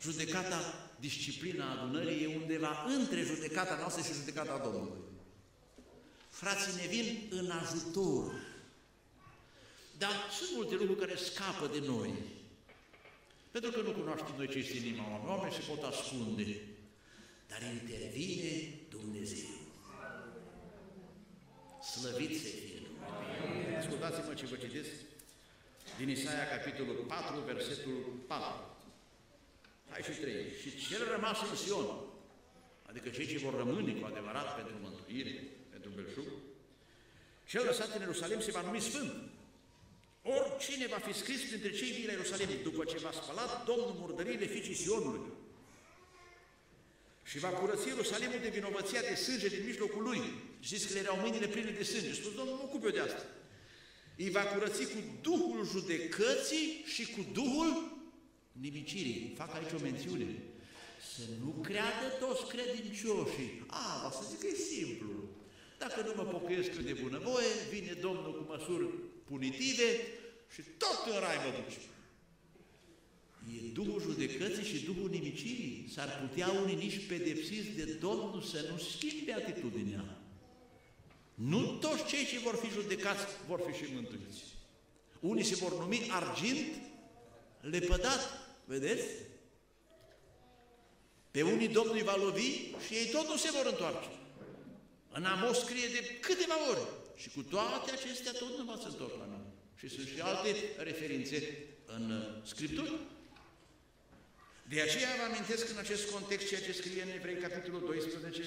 judecata, disciplina adunării e undeva între judecata noastră și judecata Domnului. Frații ne vin în ajutor. Dar sunt multe lucruri care scapă de noi. Pentru că nu cunoaștem noi ce este inima oamenilor. Oamenii se pot ascunde. Dar intervine Dumnezeu. Slăvit să fie Dumnezeu. Ascultați-mă ce vă citesc din Isaia, capitolul 4, versetul 4. Hai și 3. Și cel rămas în Sion, adică cei ce vor rămâne cu adevărat pentru mântuire, pentru belșug, cel lăsat în Ierusalim se va numi Sfânt. Oricine va fi scris printre cei vii la Ierusalim, după ce va spălat Domnul murdările fiicii Sionului și va curăți Ierusalimul de vinovăția de sânge din mijlocul lui. Știți că le erau mâinile pline de sânge. Spus, Domnul, nu ocup eu de asta. Îi va curăți cu Duhul judecății și cu Duhul nimicirii. Fac aici o mențiune. Să nu creadă toți credincioșii. A, va să zic că e simplu. Dacă nu mă pocăiesc de bunăvoie, vine Domnul cu măsuri punitive și tot în rai mă duce. E Duhul judecății și Duhul nimicirii. S-ar putea unii nici pedepsiți de Domnul să nu schimbe atitudinea. Nu toți cei ce vor fi judecați vor fi și mântuiți. Unii se vor numi argint lepădat, vedeți? Pe unii Domnul îi va lovi și ei tot nu se vor întoarce. În Amos scrie de câteva ori. Și cu toate acestea tot nu va se întorc la noi. Și sunt și alte referințe în uh, Scriptură. De aceea vă amintesc în acest context ceea ce scrie în Evrei, capitolul 12,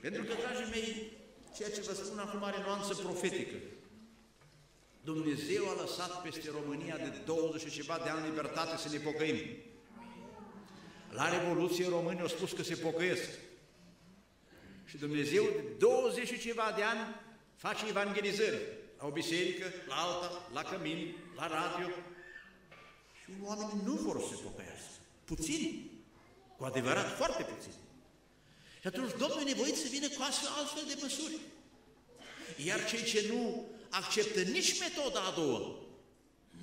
pentru că, dragii mei, ceea ce vă spun acum are nuanță profetică. Dumnezeu a lăsat peste România de 20 și ceva de ani libertate să ne pocăim. La Revoluție românii au spus că se pocăiesc. Și Dumnezeu de 20 și ceva de ani face evangelizări la o biserică, la alta, la cămin, la radio. Și oamenii nu vor să se pocăiască. Puțin. Cu adevărat, foarte puțin. Și atunci Domnul e nevoit să vină cu astfel, altfel de măsuri. Iar cei ce nu acceptă nici metoda a doua,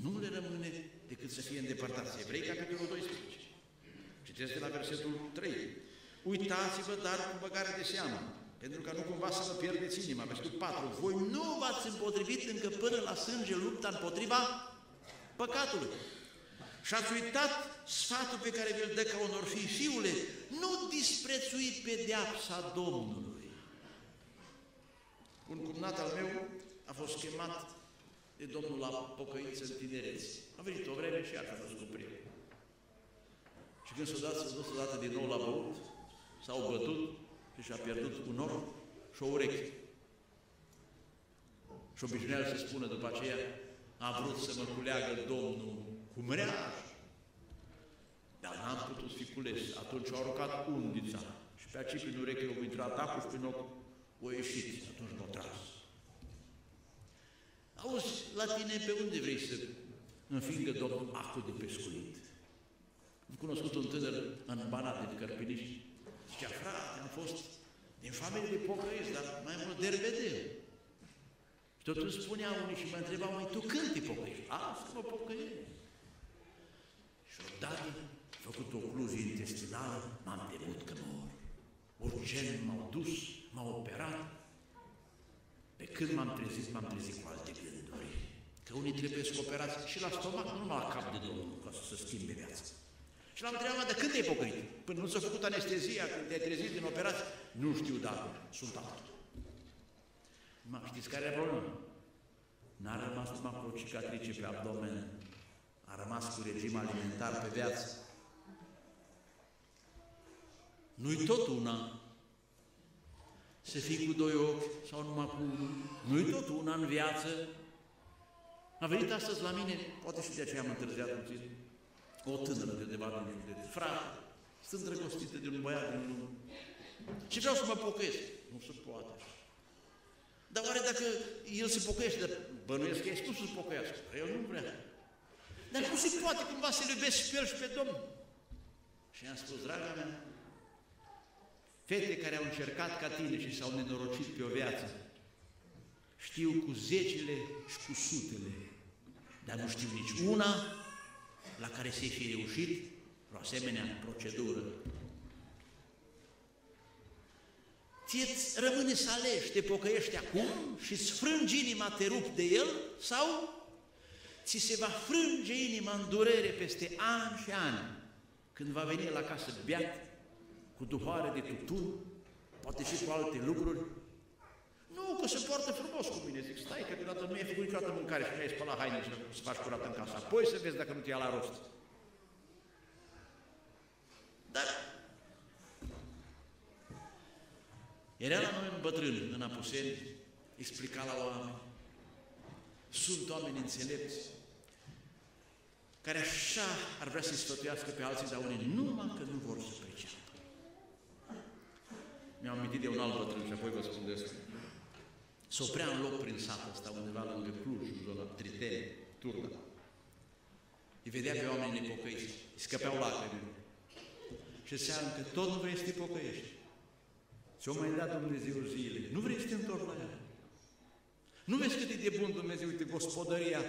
nu le rămâne decât să fie îndepărtați. Evrei, capitolul 12. Citesc de la versetul 3. Uitați-vă, dar cu băgare de seamă, pentru că nu cumva să vă pierdeți inima. Versetul 4. Voi nu v-ați împotrivit încă până la sânge lupta împotriva păcatului. Și ați uitat sfatul pe care vi-l dă ca unor fii, fiule, nu disprețui pedeapsa Domnului. Un cumnat al meu a fost chemat de Domnul la pocăință în tinerețe. A venit o vreme și a fost cuprins. Și când s-a dat, s-a dus odată din nou la băut, s-au bătut și și-a pierdut un ochi și o ureche. Și obișnuia să spună după aceea, a vrut să mă culeagă Domnul cu mreaj. Dar n-am putut fi cules. Atunci au aruncat undița și pe aici prin ureche au intrat acul și prin ochi o ieșit. Atunci m-au tras. Auzi, la tine pe unde vrei să înfingă Domnul acul de pescuit? Am cunoscut un tânăr în Banat, din Cărpiniști. Zicea, frate, am fost din familie de pocăiți, dar mai mult derbedeu. Și tot îmi spunea unii și mă întrebau, mai tu când te pocăiești? Asta mă pocăiesc. Și odată, făcut o ocluzie intestinală, m-am temut că mor. Urgent m-au dus, m-au operat. Pe când m-am trezit, m-am trezit cu alte gânduri. Că unii trebuie să operați și la stomac, nu la cap de Domnul, ca să se schimbe viața. Și l-am întrebat, de când te-ai pocăit? Până nu s-a făcut anestezia, când te-ai trezit din operație? Nu știu, dar sunt altul. Ma, știți care e problema? N-a rămas numai cu o cicatrice pe abdomen, a rămas cu regim alimentar pe viață. Nu-i tot una să fii cu doi ochi sau numai cu unul. Nu-i tot una în viață. A venit astăzi la mine, poate și de aceea am întârziat puțin, o tânără de undeva din județ. Frate, sunt drăgostită de un băiat din lume. Și vreau să mă pocăiesc. Nu se poate așa. Dar oare dacă el se pocăiește, dar bănuiesc că ai spus să se pocăiască, el nu vrea. Dar nu se poate cumva să-L iubesc și pe el și pe Domnul. Și i-am spus, draga mea, fete care au încercat ca tine și s-au nenorocit pe o viață, știu cu zecile și cu sutele, dar nu știu nici una la care să-i fi reușit o asemenea procedură. ție rămâne să alegi, te pocăiești acum și îți frângi inima, te rup de el sau ți se va frânge inima în durere peste ani și ani, când va veni la casă beat, cu duhoare de tutun, poate și cu alte lucruri. Nu, că se poartă frumos cu mine. Zic, stai, că deodată nu mi-ai făcut niciodată mâncare și mi-ai spălat haine și să faci curat în casa. Apoi să vezi dacă nu te ia la rost. Dar Era la noi un bătrân în Apuseni, explica la oameni. Sunt oameni înțelepți care așa ar vrea să-i sfătuiască pe alții, dar unii numai că nu vor să priceapă. Mi-am amintit de un alt bătrân și apoi vă spun despre. S-o oprea în loc prin satul ăsta, undeva lângă Cluj, în zona Tritene, Turda. Îi vedea pe oamenii nepocăiți, îi scăpeau lacrimi. Și seamă că tot nu vrei să te pocăiești. Ți-o mai dat Dumnezeu zile. Nu vrei să te întorci la ea. Nu vezi cât e de bun Dumnezeu, uite, gospodăria,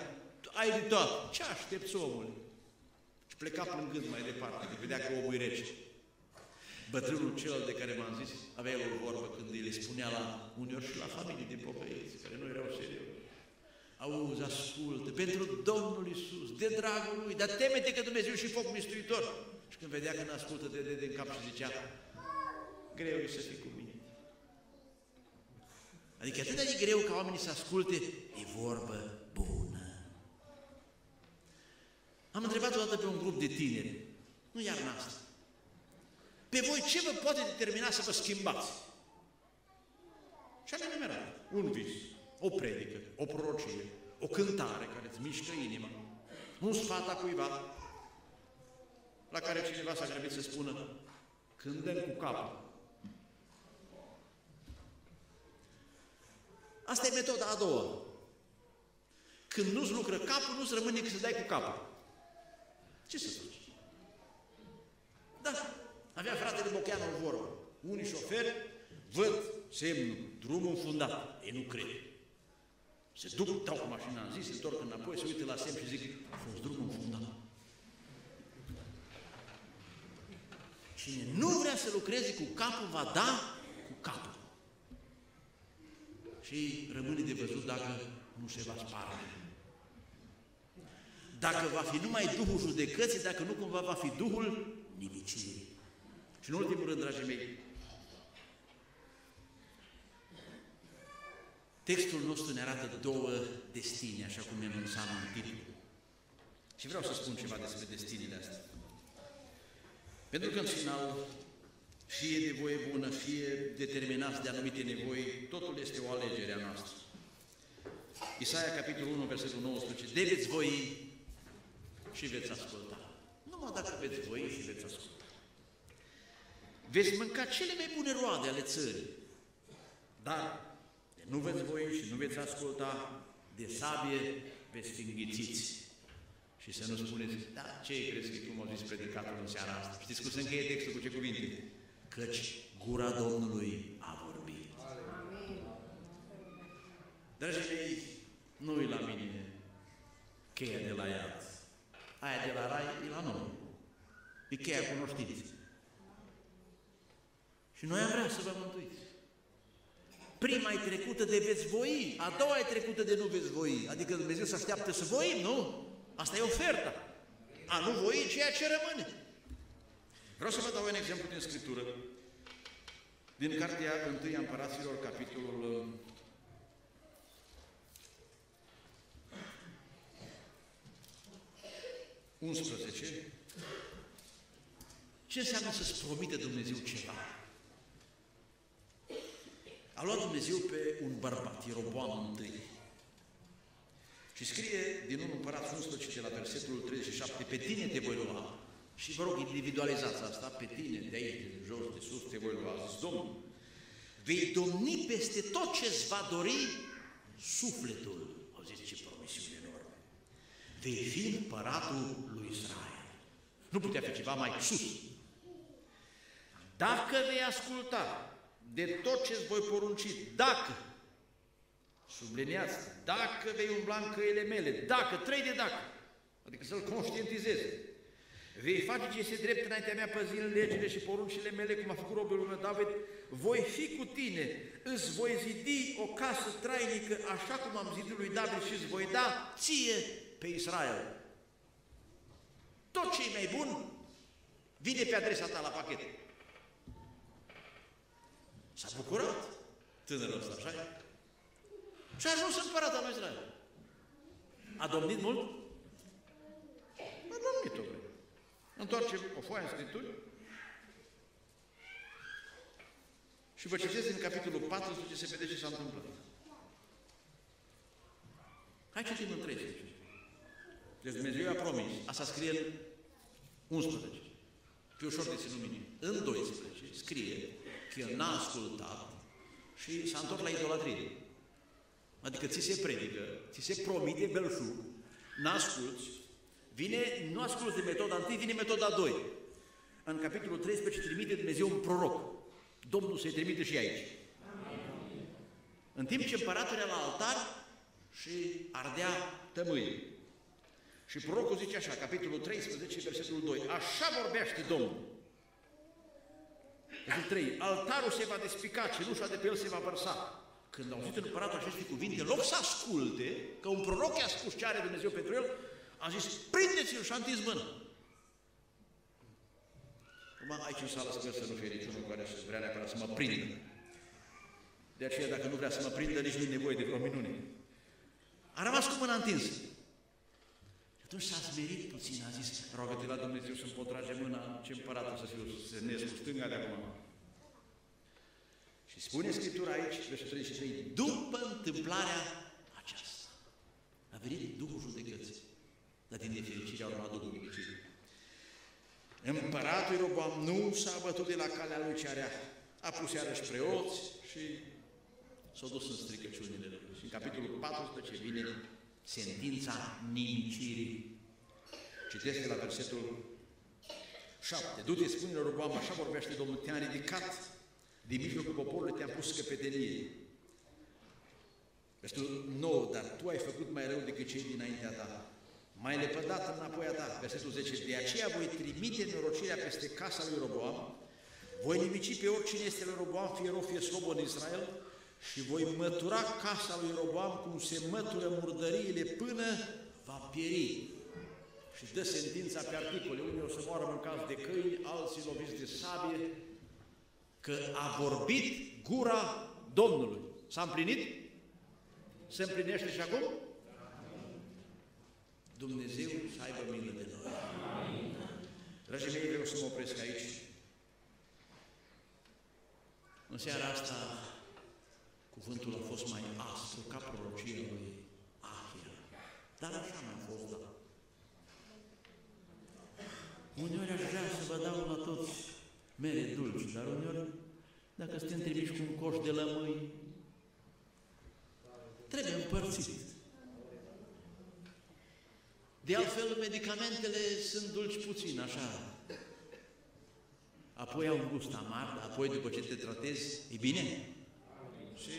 ai de tot. Ce aștepți omul? Și pleca plângând mai departe, de vedea că omul e rece. Bătrânul cel de care m-am zis, avea o vorbă când îi le spunea la uneori și la familii din pocăiți, care nu erau serioși. Auzi, ascultă, pentru Domnul Isus, de dragul Lui, dar temete că Dumnezeu și foc mistuitor. Și când vedea că nu ascultă de, de, de în cap și zicea, greu e să fii cu mine. Adică atât de greu ca oamenii să asculte, e vorbă bună. Am întrebat odată pe un grup de tineri, nu iarna asta, pe voi ce vă poate determina să vă schimbați? Și am enumerat un vis, o predică, o prorocie, o cântare care îți mișcă inima, un sfat a cuiva, la care cineva s-a grăbit să spună, când dăm cu capul, Asta e metoda a doua. Când nu-ți lucră capul, nu-ți rămâne decât să dai cu capul. Ce să faci? Da, avea fratele Bocheanu o vorbă. Unii șoferi văd semnul, drumul înfundat. Ei nu cred. Se duc, dau cu mașina în zi, se întorc înapoi, se uită la semn și zic, a fost drumul înfundat. Cine nu vrea să lucreze cu capul, va da cu capul și rămâne de văzut dacă nu se va sparge. Dacă va fi numai Duhul judecății, dacă nu cumva va fi Duhul nimicirii. Și în ultimul rând, dragii mei, textul nostru ne arată două destine, așa cum ne anunțam în titlu. Și vreau să spun ceva despre destinile astea. Pentru că în final fie de voie bună, fie determinați de anumite nevoi, totul este o alegere a noastră. Isaia, capitolul 1, versetul 19, de veți voi și veți asculta. Numai dacă veți voi și veți asculta. Veți mânca cele mai bune roade ale țării, dar de nu veți voi și nu veți asculta, de sabie veți fi înghițiți. Și să nu spuneți, da, ce crezi că cum a zis predicatul în seara asta? Știți cum se încheie textul cu ce cuvinte? căci gura Domnului a vorbit. Dragii mei, nu e la mine cheia de la iad. Aia de la rai e la noi. E cheia cunoștinței. Și noi am vrea să vă mântuiți. Prima e trecută de veți voi, a doua e trecută de nu veți voi. Adică Dumnezeu se așteaptă să voim, nu? Asta e oferta. A nu voi ceea ce rămâne. Vreau să vă dau un exemplu din Scriptură, din Cartea Întâi Împăraților, capitolul 11. Ce înseamnă să-ți promite Dumnezeu ceva? A luat Dumnezeu pe un bărbat, Ieroboam întâi. Și scrie din 1 Împărat 11 la versetul 37, pe tine te voi lua și vă rog, individualizați asta pe tine, de aici, de jos, de sus, te voi lua, zis Domnul. Vei domni peste tot ce îți va dori sufletul. Au zis ce promisiune enormă. Vei fi împăratul lui Israel. Nu putea fi ceva mai sus Dacă vei asculta de tot ce îți voi porunci, dacă, subliniați, dacă vei umbla în căile mele, dacă, trei de dacă, adică să-l conștientizezi, vei face ce este drept înaintea mea păzind legile și poruncile mele, cum a făcut robul meu David, voi fi cu tine, îți voi zidi o casă trainică, așa cum am zidit lui David și îți voi da ție pe Israel. Tot ce e mai bun vine pe adresa ta la pachet. S-a bucurat tânărul ăsta, așa Și a ajuns împărat al lui Israel. A domnit mult? A domnit o vreme. Întoarce o foaie în Scripturi și vă citesc în capitolul 14 se vede ce s-a întâmplat. Hai citim în 13. Deci Dumnezeu a promis, asta scrie în 11, pe ușor de ținut minim. În 12 scrie că el n-a ascultat și s-a întors la idolatrie. Adică ți se predică, ți se promite belșug, n-asculți, vine, nu asculți de metoda 1, vine metoda 2. În capitolul 13 trimite Dumnezeu un proroc. Domnul se trimite și aici. În timp ce împăratul era la altar și ardea tămâie. Și prorocul zice așa, capitolul 13, versetul 2, așa vorbește Domnul. Versetul 3, altarul se va despica, cenușa de pe el se va vărsa. Când au auzit împăratul aceste cuvinte, în loc să asculte, că un proroc i-a spus ce are Dumnezeu pentru el, a zis, prindeți-l și a întins mână. Acum aici în sală sper să nu fie niciunul care să vrea neapărat să mă prindă. De aceea, dacă nu vrea să mă prindă, nici nu e nevoie de vreo minune. A rămas cu mâna întinsă. Atunci s-a smerit puțin, a zis, rogă-te la Dumnezeu să-mi pot trage mâna, ce împăratul să fiu semnesc cu stânga de acum. Și spune Scriptura aici, versetul 33, după întâmplarea aceasta, a venit Duhul judecății, dar din nefericire au luat Duhul iubicirii. Împăratul Ieroboam nu s-a bătut de la calea lui ce area, a pus iarăși preoți și s-a dus în stricăciunile lui. Și în capitolul 14 vine sentința nimicirii. Citesc la versetul 7. Du-te, spune Roboam, așa vorbește Domnul, te-am ridicat din mijlocul poporului, te-am pus căpetenie. Versetul 9, dar tu ai făcut mai rău decât cei dinaintea ta. Mai lepădat înapoi a ta. Versetul 10, de aceea voi trimite norocirea peste casa lui Roboam, voi nimici pe oricine este lui Roboam, fie rău, fie slobă în Israel, și voi mătura casa lui Roboam cum se mătură murdăriile până va pieri. Și dă sentința pe articole, unii o să moară mâncați de câini, alții loviți de sabie, că a vorbit gura Domnului. S-a împlinit? Se împlinește și acum? Dumnezeu să aibă milă de noi. Dragii mei, vreau să mă opresc aici. În seara asta Cuvântul a fost mai aspru ca prorocia lui Ahia. Dar așa mi-a fost dat. Uneori aș vrea să vă dau la toți mere dulci, dar uneori, dacă suntem trimiși cu un coș de lămâi, trebuie împărțit. De altfel, medicamentele sunt dulci puțin, așa. Apoi au un gust amar, apoi după ce te tratezi, e bine? Și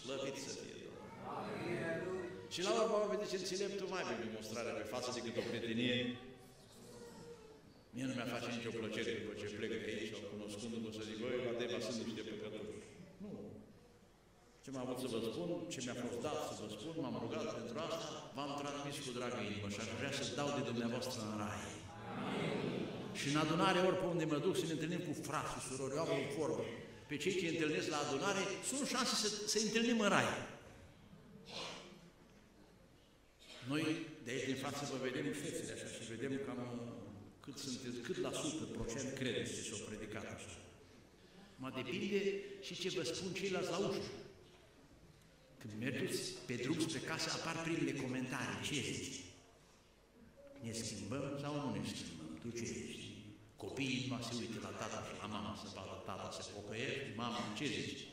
slăvit să fie Domnul. Și la urmă vede ce înțeleptul mai bine demonstrarea pe față decât o prietenie. Mie nu mi-a face nicio plăcere după ce plec de aici, sau cunoscându-mă să zic, băi, la Deva sunt niște păcători. Nu. Ce m-am avut să vă spun, ce mi-a fost dat să vă spun, m-am rugat pentru asta, v-am transmis cu dragă inimă și aș vrea să dau de dumneavoastră în rai. Și în adunare, ori pe unde mă duc, să ne întâlnim cu frații, surori, eu am o vorbă pe cei ce întâlnesc la adunare, sunt șanse să se întâlnim în rai. Noi de aici din față vă vedem fețele așa și vedem cam cât sunteți, cât la sută procent credeți ce s-au predicat așa. Mă depinde și ce vă spun ceilalți la ușă. Când mergeți pe drum spre casă, apar primele comentarii. Ce zici? Ne schimbăm sau nu ne schimbăm? Tu ce ești? Copiii nu se uită la tata și la mama să vadă tata să pocăiește, mama, ce zici?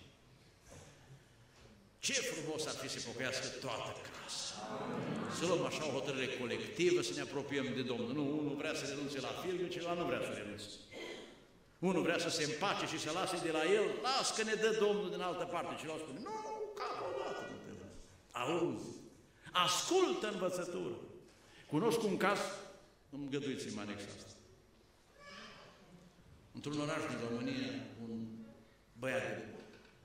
Ce frumos ar fi să pocăiască toată casa. Să luăm așa o hotărâre colectivă, să ne apropiem de Domnul. Nu, unul vrea să renunțe la film, celălalt nu vrea să renunțe. Unul vrea să se împace și să lase de la el, las că ne dă Domnul din altă parte. Și spune, nu, ca odată nu te las. Auzi, ascultă învățătură. Cunosc un caz, îmi găduiți-mi anexa asta. Într-un oraș din România, un băiat de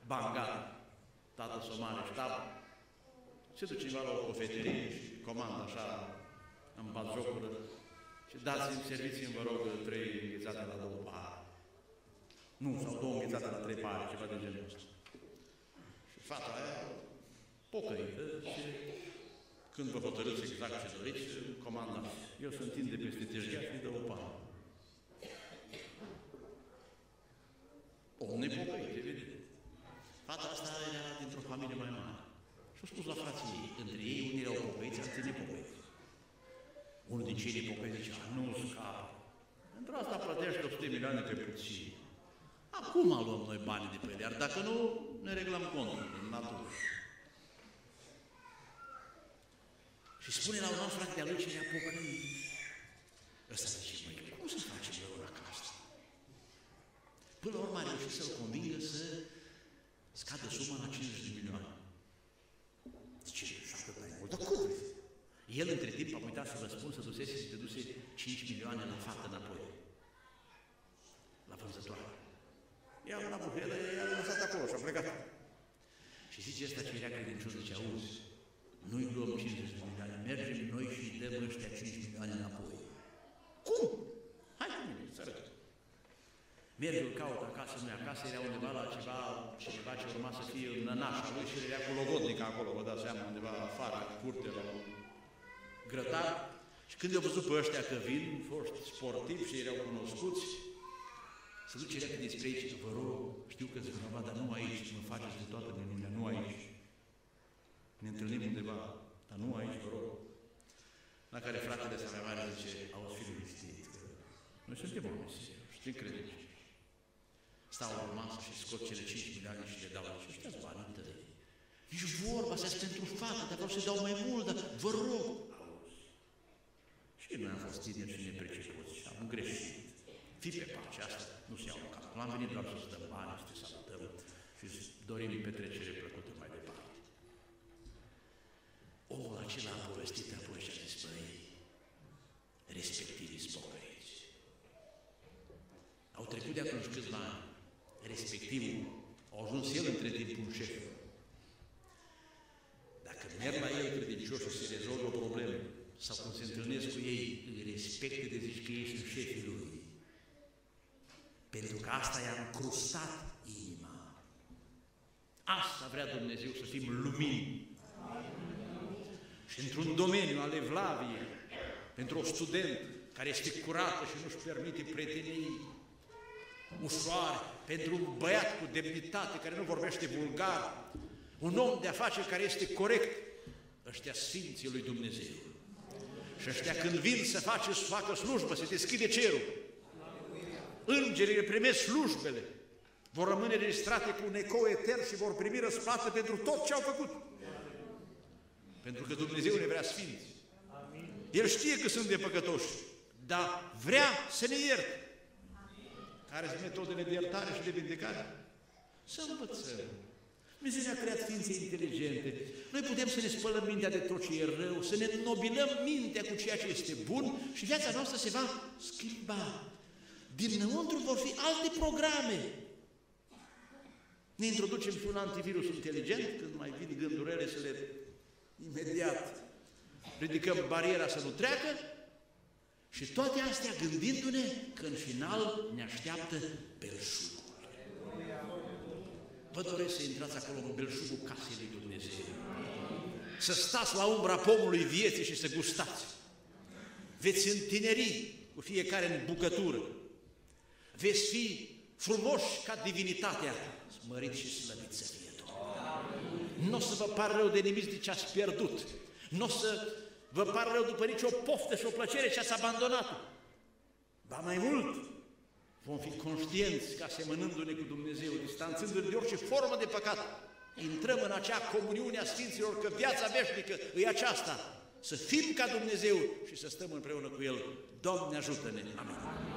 bangal, tată somare, ștab, se duce cineva la o cofetărie și comandă așa, în batjocură, și dați-mi, serviți-mi, vă rog, trei înghețate la două pahare. Nu, sau două înghețate la trei pahare, ceva de genul ăsta. Și fata aia, pocăită, și când vă hotărâți exact ce doriți, comandați. Eu sunt de peste tejghea și dă o pahară. Om nepocăit, evident. Fata asta era dintr-o familie mai mare. Și-a spus la frații ei, între ei unii erau pocăiți, alții nepocăiți. Unul din cei nepocăiți zicea, nu scapă. Pentru asta plătește 100 de milioane pe puțin. Acum luăm noi banii de pe ele, iar dacă nu, ne reglăm contul în natură. Și spune la un alt frate de-a lui ce ne-a pocăit. Ăsta zice, măi, cum să facem noi una ca asta? Până la urmă a reușit să-l convingă să scadă suma la 50 de milioane. Zice, și atât mai mult, dar cum? El între timp a uitat să vă spun să dusese și te duse 5 milioane la fată înapoi. La vânzătoare. Ea la buhelă, ea a lăsat acolo și a plecat. Și zice ăsta ce era credincios, zice, auzi, nu-i luăm 50 de milioane, mergem noi și îi dăm ăștia 5 milioane înapoi. Cum? Hai cu mine, să arăt. Merge, îl caută acasă, nu acasă, era undeva la ceva, cineva ce urma să fie în nănașa lui și era cu logodnic acolo, vă dați seama, undeva afară, curte, la un grătar. Și când i-au văzut pe ăștia că vin, fost sportivi și erau cunoscuți, să duce repede spre aici, vă rog, știu că zic vinovat, dar nu aici, mă faceți de toată minunea, nu aici. Ne întâlnim undeva, dar nu aici, vă rog. La care fratele să mai mare zice, auzi, fiul listit, noi suntem oameni serioși, suntem credincioși. Stau la masă și scot cele 5 milioane și le dau și ăștia banii tăi. Nici vorba, să pentru fată, dar vreau să dau mai mult, dar vă rog. Auzi. Și noi am fost tineri și nepricepuți și am greșit. Fii pe pace, asta nu se iau în cap. Nu am venit doar să-ți dăm bani, să te salutăm și să dorim petrecere plăcută mai departe. Omul acela a povestit apoi și a zis, băi, respectivii spocăiți. Au trecut de atunci câțiva ani, respectivul, au ajuns el între timp un șef. Dacă merg la el credincios și se rezolvă o problemă, sau când se întâlnesc cu ei, îi respecte de zici că ei sunt șefii lui. Pentru că asta i-a încrustat inima. Asta vrea Dumnezeu să fim lumini. Și într-un domeniu al evlaviei, pentru o student care este curată și nu-și permite prietenii ușoare, pentru un băiat cu demnitate care nu vorbește vulgar, un om de afaceri care este corect, ăștia Sfinții lui Dumnezeu. Și ăștia când vin să face, să facă slujbă, se deschide cerul. Îngerii le primesc slujbele, vor rămâne registrate cu un ecou etern și vor primi răsplată pentru tot ce au făcut. Pentru că Dumnezeu ne vrea sfinți. El știe că sunt de păcătoși, dar vrea să ne ierte. Care sunt metodele de iertare și de vindecare? Să învățăm. Dumnezeu ne-a creat ființe inteligente. Noi putem să ne spălăm mintea de tot ce e rău, să ne nobilăm mintea cu ceea ce este bun și viața noastră se va schimba. Dinăuntru vor fi alte programe. Ne introducem și un antivirus inteligent, când mai vin gândurile să le imediat ridicăm bariera să nu treacă și toate astea gândindu-ne că în final ne așteaptă belșugul. Vă doresc să intrați acolo în belșugul casei lui Dumnezeu. Să stați la umbra pomului vieții și să gustați. Veți întineri cu fiecare în bucătură. Veți fi frumoși ca divinitatea, smărit și slăvit să fie Nu o să vă pară rău de nimic de ce ați pierdut. Nu o să vă pară rău după nicio poftă și o plăcere ce ați abandonat-o. Ba mai mult, vom fi conștienți că asemănându-ne cu Dumnezeu, distanțându-ne de orice formă de păcat, intrăm în acea comuniune a Sfinților, că viața veșnică e aceasta, să fim ca Dumnezeu și să stăm împreună cu El. Doamne ajută-ne! Amin!